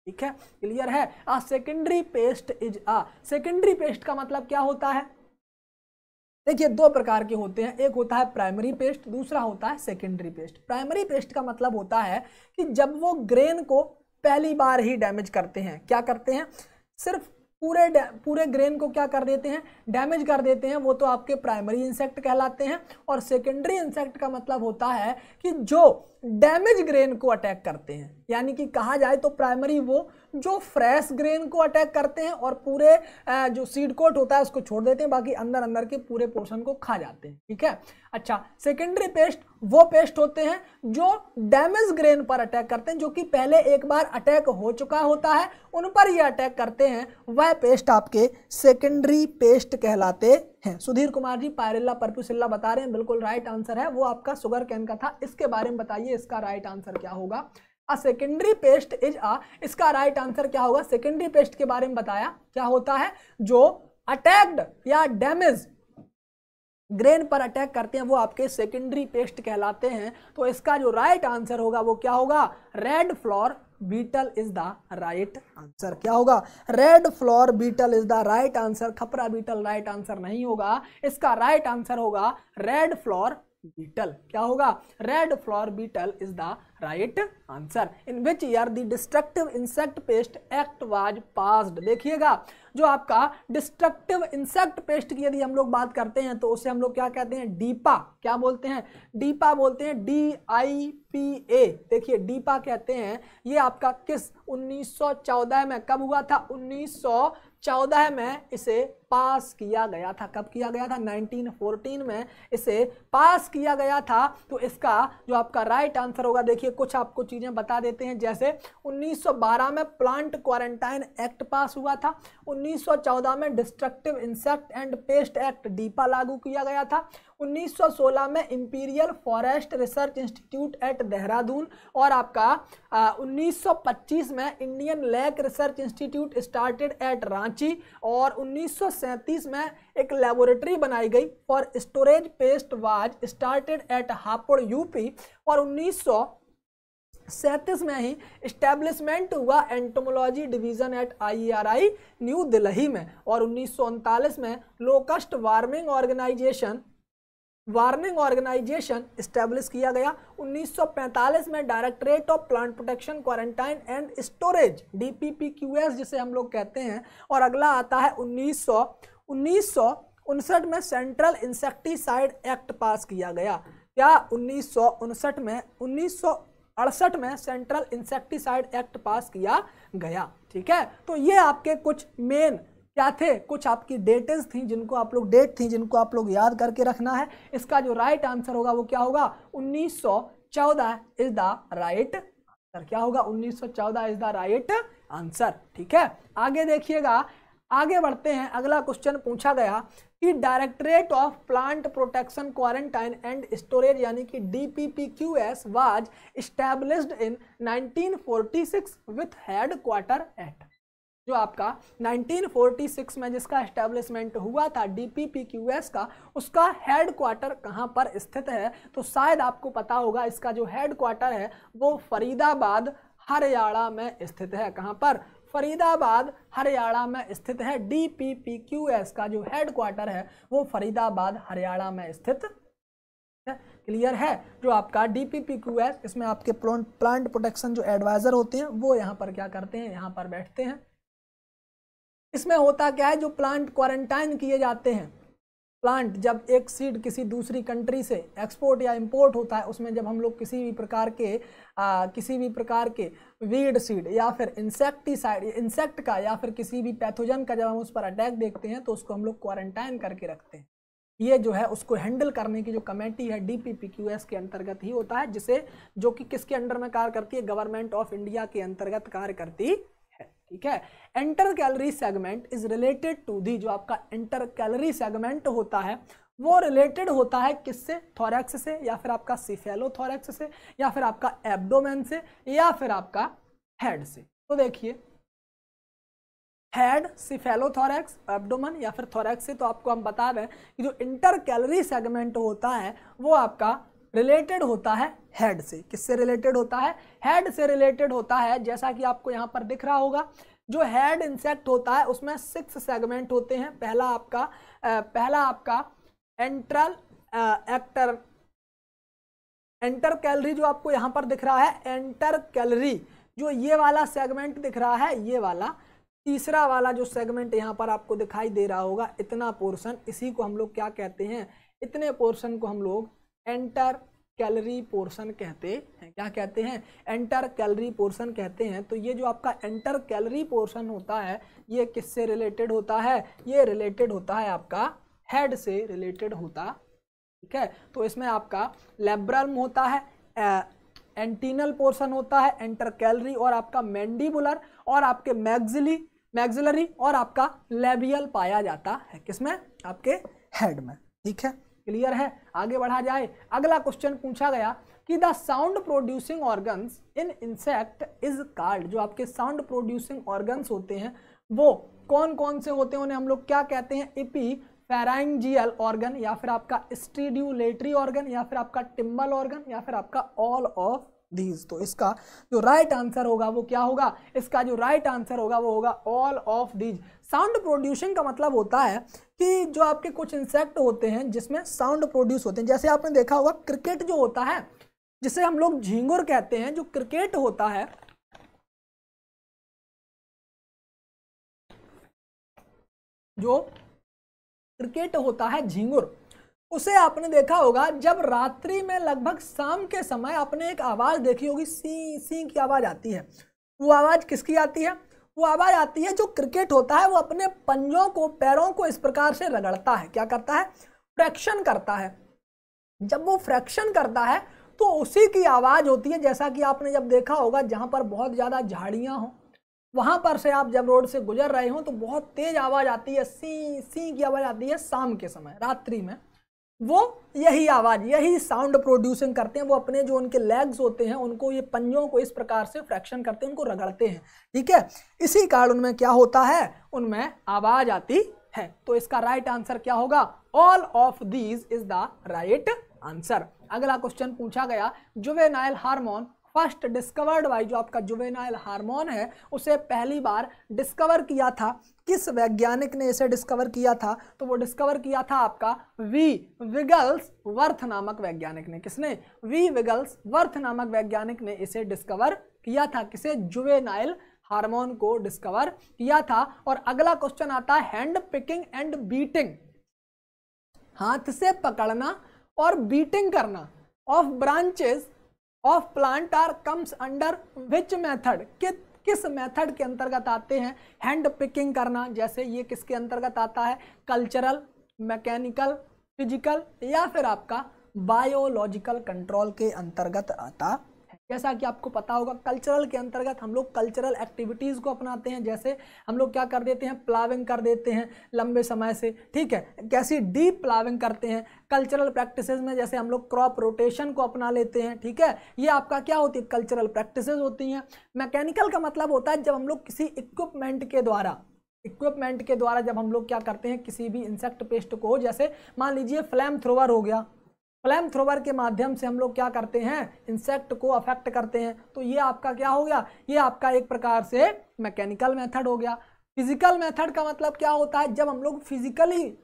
ठीक है? क्लियर है? A secondary pest is a secondary pest का मतलब क्या होता है? देखिए, दो प्रकार के होते हैं। एक होता है प्राइमरी पेस्ट दूसरा होता है सेकेंडरी पेस्ट प्राइमरी पेस्ट का मतलब होता है कि जब वो ग्रेन को पहली बार ही डैमेज करते हैं, क्या करते हैं? सिर्फ़ पूरे पूरे ग्रेन को क्या कर देते हैं? डैमेज कर देते हैं। वो तो आपके प्राइमरी इंसेक्ट कहलाते हैं। और सेकेंडरी इंसेक्ट का मतलब होता है कि जो डैमेज ग्रेन को अटैक करते हैं। यानी कि कहा जाए तो प्राइमरी वो जो फ्रेश ग्रेन को अटैक करते हैं और पूरे जो सीड कोट होता है उसको छोड़ देते हैं, बाकी अंदर अंदर के पूरे पोर्शन को खा जाते हैं। ठीक है? अच्छा सेकेंडरी पेस्ट वो पेस्ट होते हैं जो डैमेज ग्रेन पर अटैक करते हैं, जो कि पहले एक बार अटैक हो चुका होता है, उन पर ये अटैक करते हैं। वह पेस्ट आपके सेकेंडरी पेस्ट कहलाते हैं। सुधीर कुमार जी, पायरिल्ला परपुसिल्ला बता रहे हैं, बिल्कुल राइट आंसर है। वो आपका शुगर कैन का था। इसके बारे में बताइए, इसका राइट आंसर क्या होगा? A secondary pest is a इसका राइट आंसर क्या होगा? सेकेंडरी पेस्ट के बारे में बताया। क्या होता है? जो अटैक्ड या डैमेज ग्रेन पर अटैक करते हैं, वो आपके सेकेंडरी पेस्ट कहलाते हैं। तो इसका जो राइट right आंसर होगा, वो क्या होगा? Red flour beetle is the right answer क्या होगा? Red flour beetle is the right answer khapra beetle right answer नहीं होगा. इसका राइट आंसर होगा रेड फ्लोर बीटल क्या होगा? Red flour beetle is the right answer in which year the destructive insect pest act was passed देखिएगा. जो आपका destructive insect paste की यदि हम लोग बात करते हैं तो उसे हम लोग क्या कहते हैं? डीपा क्या बोलते हैं? डीपा बोलते हैं डी आई पी ए देखिए डीपा कहते हैं, ये आपका किस 1914 में कब हुआ था? 1914 में इसे पास किया गया था। कब किया गया था? 1914 में इसे पास किया गया था। तो इसका जो आपका राइट आंसर होगा, देखिए, कुछ आपको चीज़ें बता देते हैं। जैसे 1912 में प्लांट क्वारंटाइन एक्ट पास हुआ था। 1914 में destructive insect and pest act DIPA लागू किया गया था। 1916 में imperial forest research institute at Dehradun और आपका आ, 1925 में Indian lac research institute started at Ranchi और 1937 में एक लेबोरेटरी बनाई गई for storage pest was started at Hapur UP और उन्नीस सैतीस में ही इस्टेब्लिशमेंट हुआ entomology division at IRI new Delhi में और उन्नीस सौ उनतालीस में locust warning organisation warning organisation establish किया गया। 1945 में directorate of plant protection quarantine and storage DPPQS जिसे हम लोग कहते हैं, और अगला आता है 1900 1959 में सेंट्रल इंसेक्टिसाइड एक्ट पास किया गया। क्या उन्नीस उनसठ में, उन्नीस अड़सठ में सेंट्रल इंसेक्टिसाइड एक्ट पास किया गया? ठीक है? तो ये आपके कुछ मेन क्या थे? कुछ आपकी डेटेज थी जिनको आप लोग डेट थी जिनको आप लोग याद करके रखना है। इसका जो राइट आंसर होगा वो क्या होगा? 1914 इज़ द राइट आंसर क्या होगा? 1914 इज़ द राइट आंसर ठीक है? आगे देखिएगा। आगे बढ़ते हैं। अगला क्वेश्चन पूछा गया कि directorate of plant protection quarantine and storage यानी कि D P P Q S was established in 1946 with headquarter at जो आपका 1946 में जिसका एस्टेब्लिशमेंट हुआ था डीपीपीक्यूएस का, उसका हेड क्वार्टर कहाँ पर स्थित है? तो शायद आपको पता होगा, इसका जो हेड क्वार्टर है, वो फरीदाबाद, हरियाणा में स्थित है। कहाँ पर? फरीदाबाद, हरियाणा में स्थित है। डीपीपीक्यूएस का जो हेड क्वार्टर है, वो फरीदाबाद, हरियाणा में स्थित क्लियर है? जो आपका डीपीपीक्यू है इसमें आपके प्लांट प्रोटेक्शन जो एडवाइजर होते हैं, वो यहाँ पर क्या करते हैं? यहाँ पर बैठते हैं। इसमें होता क्या है जो प्लांट क्वारंटाइन किए जाते हैं। प्लांट जब एक सीड किसी दूसरी कंट्री से एक्सपोर्ट या इंपोर्ट होता है उसमें जब हम लोग किसी भी प्रकार के आ, किसी भी प्रकार के वीड सीड या फिर इंसेक्टिसाइड इंसेक्ट का या फिर किसी भी पैथोजन का जब हम उस पर अटैक देखते हैं तो उसको हम लोग क्वारंटाइन करके रखते हैं। ये जो है उसको हैंडल करने की जो कमेटी है डीपीपीक्यूएस के अंतर्गत ही होता है जिसे जो कि किसके अंडर में कार्य करती है गवर्नमेंट ऑफ़ इंडिया के अंतर्गत कार्य करती ठीक है? Intercalary segment is related to the जो आपका एंटर कैलरी सेगमेंट होता है, वो रिलेटेड होता है किससे? थोरैक्स से, या फिर आपका सिफेलो सिफेलोथोरैक्स से, या फिर आपका एब्डोमेन से, या फिर आपका हेड से। तो देखिए हेड सिफेलोथोरैक्स एब्डोमन या फिर थोरैक्स से तो आपको हम बता दें कि जो इंटर कैलरी सेगमेंट होता है, वो आपका रिलेटेड होता है हेड से। किससे रिलेटेड होता है? हेड से रिलेटेड होता है, जैसा कि आपको यहाँ पर दिख रहा होगा। जो हेड इंसेक्ट होता है, उसमें सिक्स सेगमेंट होते हैं। पहला आपका पहला आपका एंट्रल एक्टर एंटर कैलरी जो आपको यहाँ पर दिख रहा है एंटर कैलरी जो ये वाला सेगमेंट दिख रहा है, ये वाला। तीसरा वाला जो सेगमेंट यहाँ पर आपको दिखाई दे रहा होगा, इतना पोर्शन इसी को हम लोग क्या कहते हैं? इतने पोर्शन को हम लोग एंटर कैलरी पोर्शन कहते हैं। क्या कहते हैं? एंटर कैलरी पोर्शन कहते हैं। तो ये जो आपका एंटर कैलरी पोर्शन होता है, ये किससे रिलेटेड होता है? ये रिलेटेड होता है आपका हेड से रिलेटेड होता। ठीक है? तो इसमें आपका लेब्रम होता है एंटीनल पोर्शन होता है एंटर कैलरी और आपका मैंडीबुलर और आपके मैग्जिली मैग्जिलरी और आपका लेबियल पाया जाता है। किसमें? आपके हेड में। ठीक है? क्लियर है? आगे बढ़ा जाए। अगला क्वेश्चन पूछा गया कि the sound producing organs in insect is card जो आपके साउंड प्रोड्यूसिंग ऑर्गन्स होते हैं, वो कौन कौन से होते हैं? उन्हें हम लोग क्या कहते हैं? इपी फेराइंजियल ऑर्गन या फिर आपका स्टीड्यूलेटरी ऑर्गन या फिर आपका टिम्बल ऑर्गन या फिर आपका ऑल ऑफ़ दीज तो इसका जो राइट right आंसर होगा वो क्या होगा? इसका जो राइट right आंसर होगा वो होगा all of these sound producing का मतलब होता है कि जो आपके कुछ इंसेक्ट होते हैं, जिसमें साउंड प्रोड्यूस होते हैं। जैसे आपने देखा होगा क्रिकेट जो होता है, जिसे हम लोग झींगुर कहते हैं, जो क्रिकेट होता है, जो क्रिकेट होता है झींगुर, उसे आपने देखा होगा, जब रात्रि में लगभग शाम के समय आपने एक आवाज़ देखी होगी, सी सी की आवाज़ आती है। वो आवाज़ किसकी आती है? वो आवाज़ आती है जो क्रिकेट होता है, वो अपने पंजों को, पैरों को इस प्रकार से रगड़ता है। क्या करता है? फ्रैक्शन करता है। जब वो फ्रैक्शन करता है तो उसी की आवाज़ होती है, जैसा कि आपने जब देखा होगा, जहाँ पर बहुत ज़्यादा झाड़ियाँ हों, वहाँ पर से आप जब रोड से गुजर रहे हो तो बहुत तेज़ आवाज़ आती है, सी सी की आवाज़ आती है शाम के समय, रात्रि में। वो यही आवाज़, यही साउंड प्रोड्यूसिंग करते हैं, वो अपने जो उनके लेग्स होते हैं, उनको ये पंजों को इस प्रकार से फ्रैक्शन करते हैं, उनको रगड़ते हैं, ठीक है? इसी कारण उनमें क्या होता है? उनमें आवाज़ आती है। तो इसका राइट आंसर क्या होगा? All of these is the right answer अगला क्वेश्चन पूछा गया juvenile hormone first discovered by जो आपका जुवेनाइल हार्मोन है, उसे पहली बार डिस्कवर किया था। किस वैज्ञानिक ने इसे डिस्कवर किया था? तो वो डिस्कवर किया था आपका वी विगल्स वर्थ नामक वैज्ञानिक ने। किसने? वी विगल्स वर्थ नामक वैज्ञानिक ने इसे डिस्कवर किया था। किसे? जुवेनाइल हार्मोन को डिस्कवर किया था। और अगला क्वेश्चन आता है हैंड पिकिंग एंड बीटिंग हाथ से पकड़ना और बीटिंग करना। Of branches of plant are comes under which method कि किस मेथड के अंतर्गत आते हैं? हैंड पिकिंग करना, जैसे ये किसके अंतर्गत आता है? कल्चरल, मैकेनिकल, फ़िज़िकल या फिर आपका बायोलॉजिकल कंट्रोल के अंतर्गत आता जैसा कि आपको पता होगा, कल्चरल के अंतर्गत हम लोग कल्चरल एक्टिविटीज़ को अपनाते हैं। जैसे हम लोग क्या कर देते हैं, प्लाविंग कर देते हैं लंबे समय से, ठीक है? कैसी डीप प्लाविंग करते हैं। कल्चरल प्रैक्टिसेस में जैसे हम लोग क्रॉप रोटेशन को अपना लेते हैं, ठीक है? ये आपका क्या होती है? कल्चरल प्रैक्टिस होती हैं। मैकेनिकल का मतलब होता है जब हम लोग किसी इक्विपमेंट के द्वारा, इक्विपमेंट के द्वारा जब हम लोग क्या करते हैं, किसी भी इंसेक्ट पेस्ट को, जैसे मान लीजिए फ्लैम थ्रोवर हो गया फ्लैम थ्रोवर के माध्यम से हम लोग क्या करते हैं? इंसेक्ट को अफेक्ट करते हैं। तो ये आपका क्या हो गया? ये आपका एक प्रकार से मैकेनिकल मेथड हो गया। फ़िज़िकल मेथड का मतलब क्या होता है? जब हम लोग फिजिकली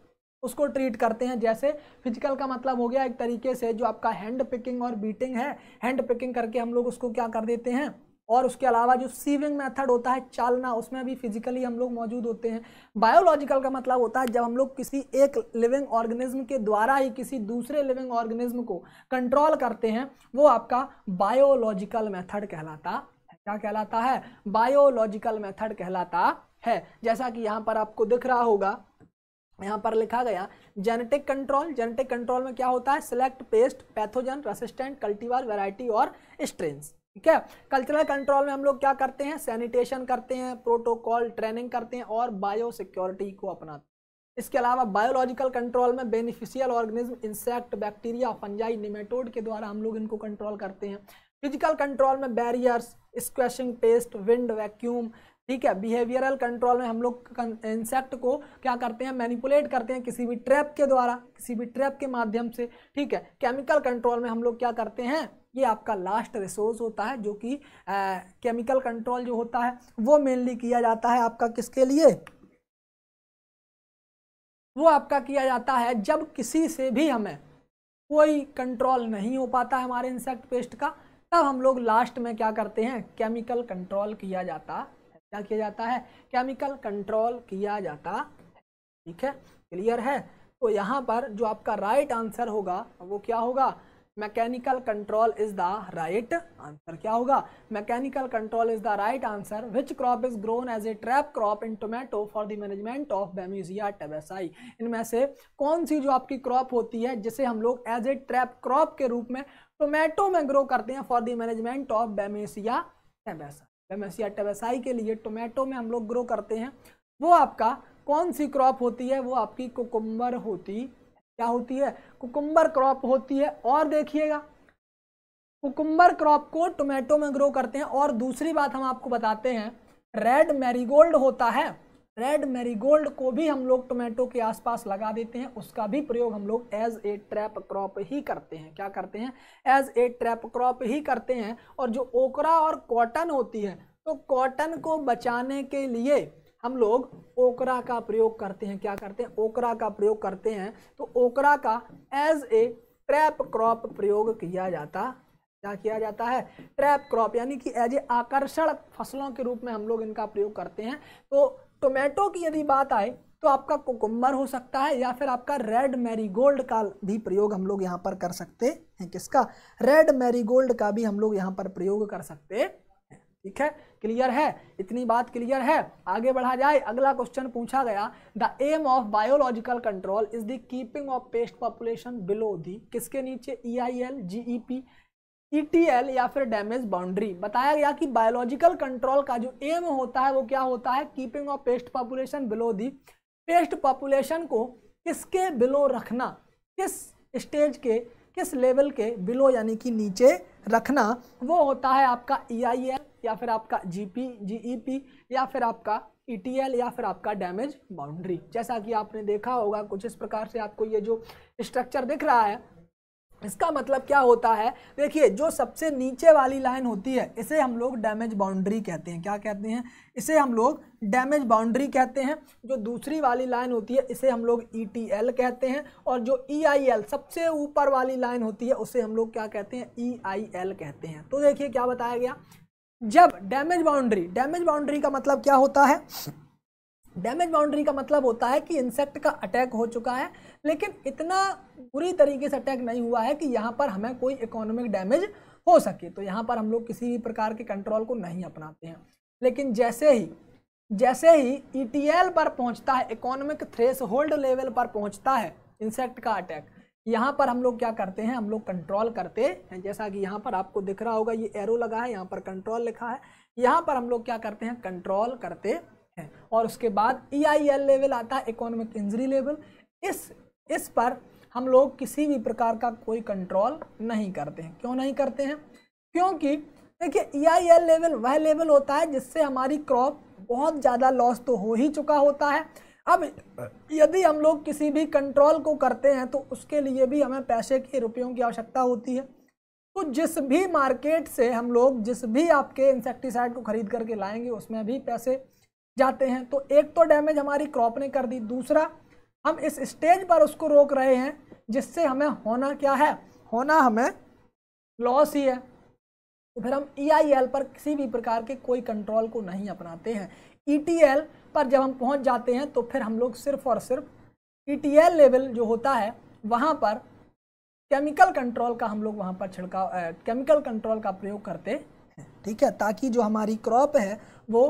उसको ट्रीट करते हैं, जैसे फ़िज़िकल का मतलब हो गया एक तरीके से जो आपका हैंड पिकिंग और बीटिंग है। हैंड पिकिंग करके हम लोग उसको क्या कर देते हैं? और उसके अलावा जो सीविंग मेथड होता है चालना, उसमें भी फिजिकली हम लोग मौजूद होते हैं। बायोलॉजिकल का मतलब होता है जब हम लोग किसी एक लिविंग ऑर्गेनिज्म के द्वारा ही किसी दूसरे लिविंग ऑर्गेनिज्म को कंट्रोल करते हैं, वो आपका बायोलॉजिकल मेथड कहलाता है क्या कहलाता है? बायोलॉजिकल मेथड कहलाता है। जैसा कि यहाँ पर आपको दिख रहा होगा, यहाँ पर लिखा गया जेनेटिक कंट्रोल जेनेटिक कंट्रोल में क्या होता है? Select pest pathogen resistant cultivar variety और स्ट्रेंस ठीक है? कल्चरल कंट्रोल में हम लोग क्या करते हैं? सैनिटेशन करते हैं प्रोटोकॉल ट्रेनिंग करते हैं और बायो सिक्योरिटी को अपनाते हैं। इसके अलावा बायोलॉजिकल कंट्रोल में beneficial organism insect bacteria fungi nematode के द्वारा हम लोग इनको कंट्रोल करते हैं। फ़िज़िकल कंट्रोल में barriers squashing pest wind vacuum ठीक है? बिहेवियरल कंट्रोल में हम लोग इंसेक्ट को क्या करते हैं? मैनिपुलेट करते हैं किसी भी ट्रैप के द्वारा, किसी भी ट्रैप के माध्यम से, ठीक है? केमिकल कंट्रोल में हम लोग क्या करते हैं? ये आपका लास्ट रिसोर्स होता है, जो कि केमिकल कंट्रोल जो होता है, वो मेनली किया जाता है आपका किसके लिए? वो आपका किया जाता है जब किसी से भी हमें कोई कंट्रोल नहीं हो पाता है हमारे इंसेक्ट पेस्ट का, तब हम लोग लास्ट में क्या करते हैं? केमिकल कंट्रोल किया जाता है क्या किया जाता है? केमिकल कंट्रोल किया जाता है ठीक है? क्लियर है? तो यहाँ पर जो आपका राइट right आंसर होगा, वो क्या होगा? Mechanical control is the right answer क्या होगा? Mechanical control is the right answer which crop is grown as a trap crop in tomato for the management of Bemisia tabaci इनमें से कौन सी जो आपकी क्रॉप होती है, जिसे हम लोग एज ए ट्रैप क्रॉप के रूप में टोमेटो में ग्रो करते हैं for the management of Bemisia tabaci Bemisia tabaci के लिए टोमेटो में हम लोग ग्रो करते हैं। वो आपका कौन सी क्रॉप होती है? वो आपकी कुकुम्बर होती क्या होती है? कुकुम्बर क्रॉप होती है। और देखिएगा, कुकुम्बर क्रॉप को टोमेटो में ग्रो करते हैं। और दूसरी बात हम आपको बताते हैं रेड मैरीगोल्ड होता है। रेड मैरीगोल्ड को भी हम लोग टोमेटो के आसपास लगा देते हैं। उसका भी प्रयोग हम लोग एज ए ट्रैप क्रॉप ही करते हैं। क्या करते हैं? एज ए ट्रैप क्रॉप ही करते हैं। और जो ओकरा और कॉटन होती है तो कॉटन को बचाने के लिए हम लोग ओकरा का प्रयोग करते हैं, क्या करते हैं? ओकरा का प्रयोग करते हैं तो ओकरा का एज ए ट्रैप क्रॉप प्रयोग किया जाता, क्या किया जाता है? ट्रैप क्रॉप यानी कि एज ए आकर्षण फ़सलों के रूप में हम लोग इनका प्रयोग करते हैं। तो टोमेटो की यदि बात आए तो आपका कोकुम्बर हो सकता है, या फिर आपका रेड मैरीगोल्ड का भी प्रयोग हम लोग यहाँ पर कर सकते हैं। किसका? रेड मैरीगोल्ड का भी हम लोग यहाँ पर प्रयोग कर सकते हैं। ठीक है? क्लियर है? इतनी बात क्लियर है? आगे बढ़ा जाए। अगला क्वेश्चन पूछा गया the aim of biological control is the keeping of pest population below the किसके नीचे? E I L G E P ETL या फिर डैमेज बाउंड्री बताया गया कि बायोलॉजिकल कंट्रोल का जो एम होता है, वो क्या होता है? Keeping of pest population below the pest population को किसके बिलो रखना? किस स्टेज के, किस लेवल के बिलो यानी कि नीचे रखना? वो होता है आपका ई आई एल या फिर आपका G P G E P या फिर आपका ई टी एल या फिर आपका डैमेज बाउंड्री जैसा कि आपने देखा होगा, कुछ इस प्रकार से आपको ये जो स्ट्रक्चर दिख रहा है, इसका मतलब क्या होता है? देखिए, जो सबसे नीचे वाली लाइन होती है, इसे हम लोग डैमेज बाउंड्री कहते हैं। क्या कहते हैं? इसे हम लोग डैमेज बाउंड्री कहते हैं। जो दूसरी वाली लाइन होती है, इसे हम लोग ई टी एल कहते हैं। और जो ई आई एल सबसे ऊपर वाली लाइन होती है, उसे हम लोग क्या कहते हैं? ई आई एल कहते हैं। तो देखिए, क्या बताया गया? जब डैमेज बाउंड्री डैमेज बाउंड्री का मतलब क्या होता है? डैमेज बाउंड्री का मतलब होता है कि इंसेक्ट का अटैक हो चुका है, लेकिन इतना बुरी तरीके से अटैक नहीं हुआ है कि यहाँ पर हमें कोई इकोनॉमिक डैमेज हो सके। तो यहाँ पर हम लोग किसी भी प्रकार के कंट्रोल को नहीं अपनाते हैं। लेकिन जैसे ही जैसे ही ई e पर पहुँचता है इकोनॉमिक थ्रेस होल्ड लेवल पर पहुँचता है इंसेक्ट का अटैक यहाँ पर हम लोग क्या करते हैं, हम लोग कंट्रोल करते हैं। जैसा कि यहाँ पर आपको दिख रहा होगा, ये एरो लगा है, यहाँ पर कंट्रोल लिखा है। यहाँ पर हम लोग क्या करते हैं कंट्रोल करते हैं। और उसके बाद ई आई एल लेवल आता है इकोनॉमिक इंजरी लेवल इस इस पर हम लोग किसी भी प्रकार का कोई कंट्रोल नहीं करते हैं। क्यों नहीं करते हैं? क्योंकि देखिए ई आई एल लेवल वह लेवल होता है जिससे हमारी क्रॉप बहुत ज़्यादा लॉस तो हो ही चुका होता है। अब यदि हम लोग किसी भी कंट्रोल को करते हैं तो उसके लिए भी हमें पैसे के रुपयों की आवश्यकता होती है। तो जिस भी मार्केट से हम लोग, जिस भी आपके इंसेक्टिसाइड को खरीद करके लाएँगे, उसमें भी पैसे जाते हैं। तो एक तो डैमेज हमारी क्रॉप ने कर दी। दूसरा, हम इस स्टेज पर उसको रोक रहे हैं, जिससे हमें होना क्या है? होना हमें लॉस ही है। तो फिर हम ई e पर किसी भी प्रकार के कोई कंट्रोल को नहीं अपनाते हैं। ई e पर जब हम पहुँच जाते हैं तो फिर हम लोग सिर्फ़ और सिर्फ़ ई लेवल जो होता है वहाँ पर केमिकल कंट्रोल का हम लोग वहाँ पर छिड़काव केमिकल कंट्रोल का प्रयोग करते हैं ठीक है? ताकि जो हमारी क्रॉप है वो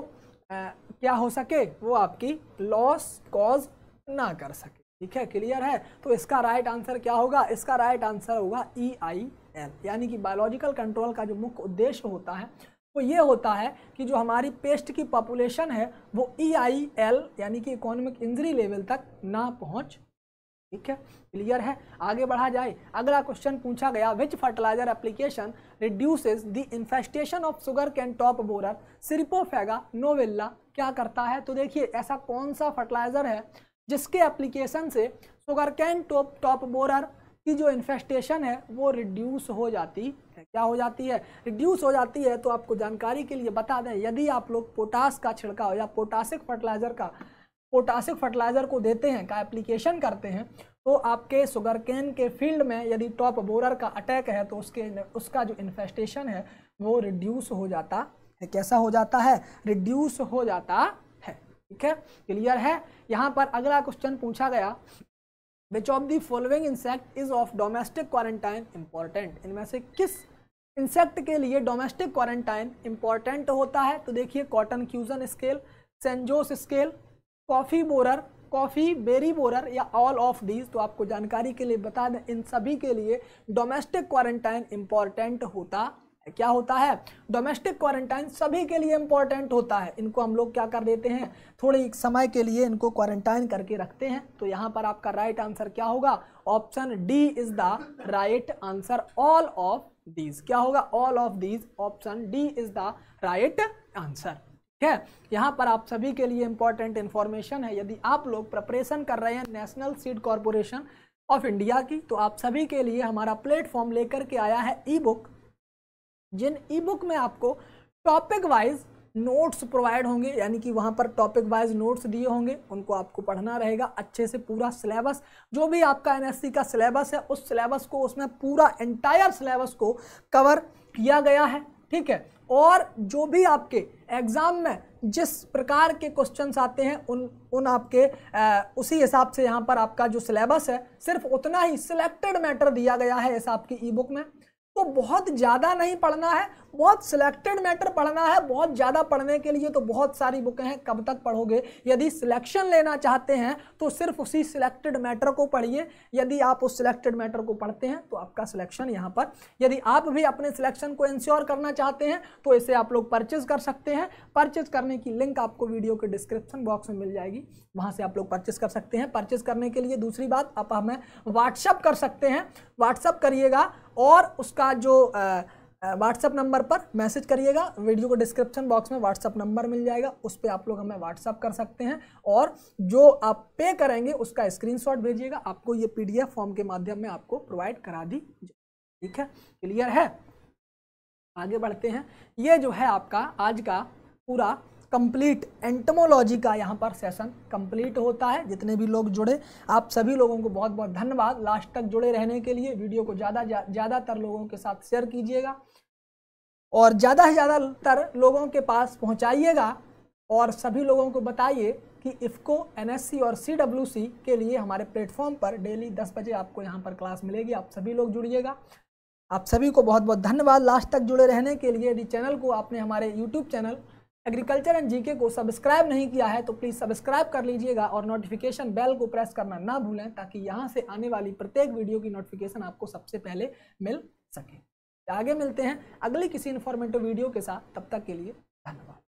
आ, क्या हो सके? वो आपकी लॉस कॉज ना कर सके ठीक है? क्लियर है? तो इसका राइट आंसर क्या होगा? इसका राइट आंसर होगा ई आई एल यानी कि बायोलॉजिकल कंट्रोल का जो मुख्य उद्देश्य होता है वो ये होता है कि जो हमारी पेस्ट की पॉपुलेशन है, वो ई आई एल यानी कि इकोनॉमिक इंजरी लेवल तक ना पहुँच। ठीक है? क्लियर है? आगे बढ़ा जाए। अगला क्वेश्चन पूछा गया which fertiliser application reduces the infestation of sugar cane top borer Scirpophaga novella क्या करता है? तो देखिए, ऐसा कौन सा फर्टिलाइज़र है जिसके एप्लीकेशन से sugar cane top top borer की जो इन्फेस्टेशन है, वो रिड्यूस हो जाती है। क्या हो जाती है? रिड्यूस हो जाती है तो आपको जानकारी के लिए बता दें, यदि आप लोग पोटास का छिड़काव या पोटासिक फर्टिलाइज़र का, पोटासिक फर्टिलाइज़र को देते हैं, का एप्लीकेशन करते हैं तो आपके शुगर कैन के फ़ील्ड में यदि टॉप बोरर का अटैक है तो उसके, उसका जो इन्फेस्टेशन है, वो रिड्यूस हो जाता है। कैसा हो जाता है? रिड्यूस हो जाता है। ठीक है? क्लियर है? यहाँ पर अगला क्वेश्चन पूछा गया which of the following insect is of domestic quarantine important इनमें से किस इंसेक्ट के लिए डोमेस्टिक क्वारंटाइन इंपॉर्टेंट होता है? तो देखिए cotton cushion scale San Jose scale coffee borer coffee berry borer या ऑल ऑफ़ दीज तो आपको जानकारी के लिए बता दें, इन सभी के लिए डोमेस्टिक क्वारंटाइन इंपॉर्टेंट होता क्या होता है? डोमेस्टिक क्वारंटाइन सभी के लिए इंपॉर्टेंट होता है। इनको हम लोग क्या कर देते हैं? थोड़े समय के लिए इनको क्वारंटाइन करके रखते हैं। तो यहाँ पर आपका राइट right आंसर क्या होगा? Option D is the right answer all of these क्या होगा? All of these option D is the right answer है? यहाँ पर आप सभी के लिए इंपॉर्टेंट इन्फॉर्मेशन है। यदि आप लोग प्रिपरेशन कर रहे हैं national seed corporation of India की तो आप सभी के लिए हमारा प्लेटफॉर्म लेकर के आया है ई बुक जिन ई बुक में आपको टॉपिक वाइज नोट्स प्रोवाइड होंगे यानी कि वहाँ पर टॉपिक वाइज नोट्स दिए होंगे उनको आपको पढ़ना रहेगा अच्छे से पूरा सिलेबस जो भी आपका एनएससी का सिलेबस है उस सिलेबस को उसमें पूरा एंटायर सिलेबस को कवर किया गया है ठीक है? और जो भी आपके एग्ज़ाम में जिस प्रकार के क्वेश्चंस आते हैं उन उन आपके आ, उसी हिसाब से यहाँ पर आपका जो सिलेबस है सिर्फ़ उतना ही सिलेक्टेड मैटर दिया गया है इस आपकी ई बुक में। तो बहुत ज़्यादा नहीं पढ़ना है, बहुत सिलेक्टेड मैटर पढ़ना है, बहुत ज़्यादा पढ़ने के लिए तो बहुत सारी बुकें हैं, कब तक पढ़ोगे? यदि सिलेक्शन लेना चाहते हैं तो सिर्फ़ उसी सिलेक्टेड मैटर को पढ़िए। यदि आप उस सिलेक्टेड मैटर को पढ़ते हैं तो आपका सिलेक्शन यहाँ पर। यदि आप भी अपने सिलेक्शन को इंश्योर करना चाहते हैं तो इसे आप लोग परचेज कर सकते हैं। परचेज करने की लिंक आपको वीडियो के डिस्क्रिप्शन बॉक्स में मिल जाएगी। वहाँ से आप लोग परचेज कर सकते हैं। परचेज करने के लिए दूसरी बात, आप हमें व्हाट्सअप कर सकते हैं। व्हाट्सअप करिएगा। और उसका जो व्हाट्सअप नंबर पर मैसेज करिएगा। वीडियो को डिस्क्रिप्शन बॉक्स में व्हाट्सअप नंबर मिल जाएगा। उस पर आप लोग हमें व्हाट्सअप कर सकते हैं और जो आप पे करेंगे उसका स्क्रीनशॉट भेजिएगा। आपको ये पीडीएफ फॉर्म के माध्यम में आपको प्रोवाइड करा दी ठीक है? क्लियर है? आगे बढ़ते हैं। ये जो है आपका आज का पूरा कंप्लीट एंटमोलॉजी का यहाँ पर सेशन कंप्लीट होता है। जितने भी लोग जुड़े, आप सभी लोगों को बहुत बहुत धन्यवाद। लास्ट तक जुड़े रहने के लिए वीडियो को ज़्यादा ज़्यादातर लोगों के साथ शेयर कीजिएगा और ज़्यादा से ज़्यादातर लोगों के पास पहुँचाइएगा और सभी लोगों को बताइए कि इफ़को एन और CWC के लिए हमारे प्लेटफॉर्म पर डेली दस बजे आपको यहाँ पर क्लास मिलेगी। आप सभी लोग जुड़िएगा। आप सभी को बहुत बहुत धन्यवाद। लास्ट तक जुड़े रहने के लिए यदि चैनल को आपने हमारे YouTube channel agriculture and GK को सब्सक्राइब नहीं किया है तो प्लीज़ सब्सक्राइब कर लीजिएगा और नोटिफिकेशन बेल को प्रेस करना ना भूलें, ताकि यहाँ से आने वाली प्रत्येक वीडियो की नोटिफिकेशन आपको सबसे पहले मिल सके। आगे मिलते हैं अगली किसी इन्फॉर्मेटिव वीडियो के साथ, तब तक के लिए धन्यवाद।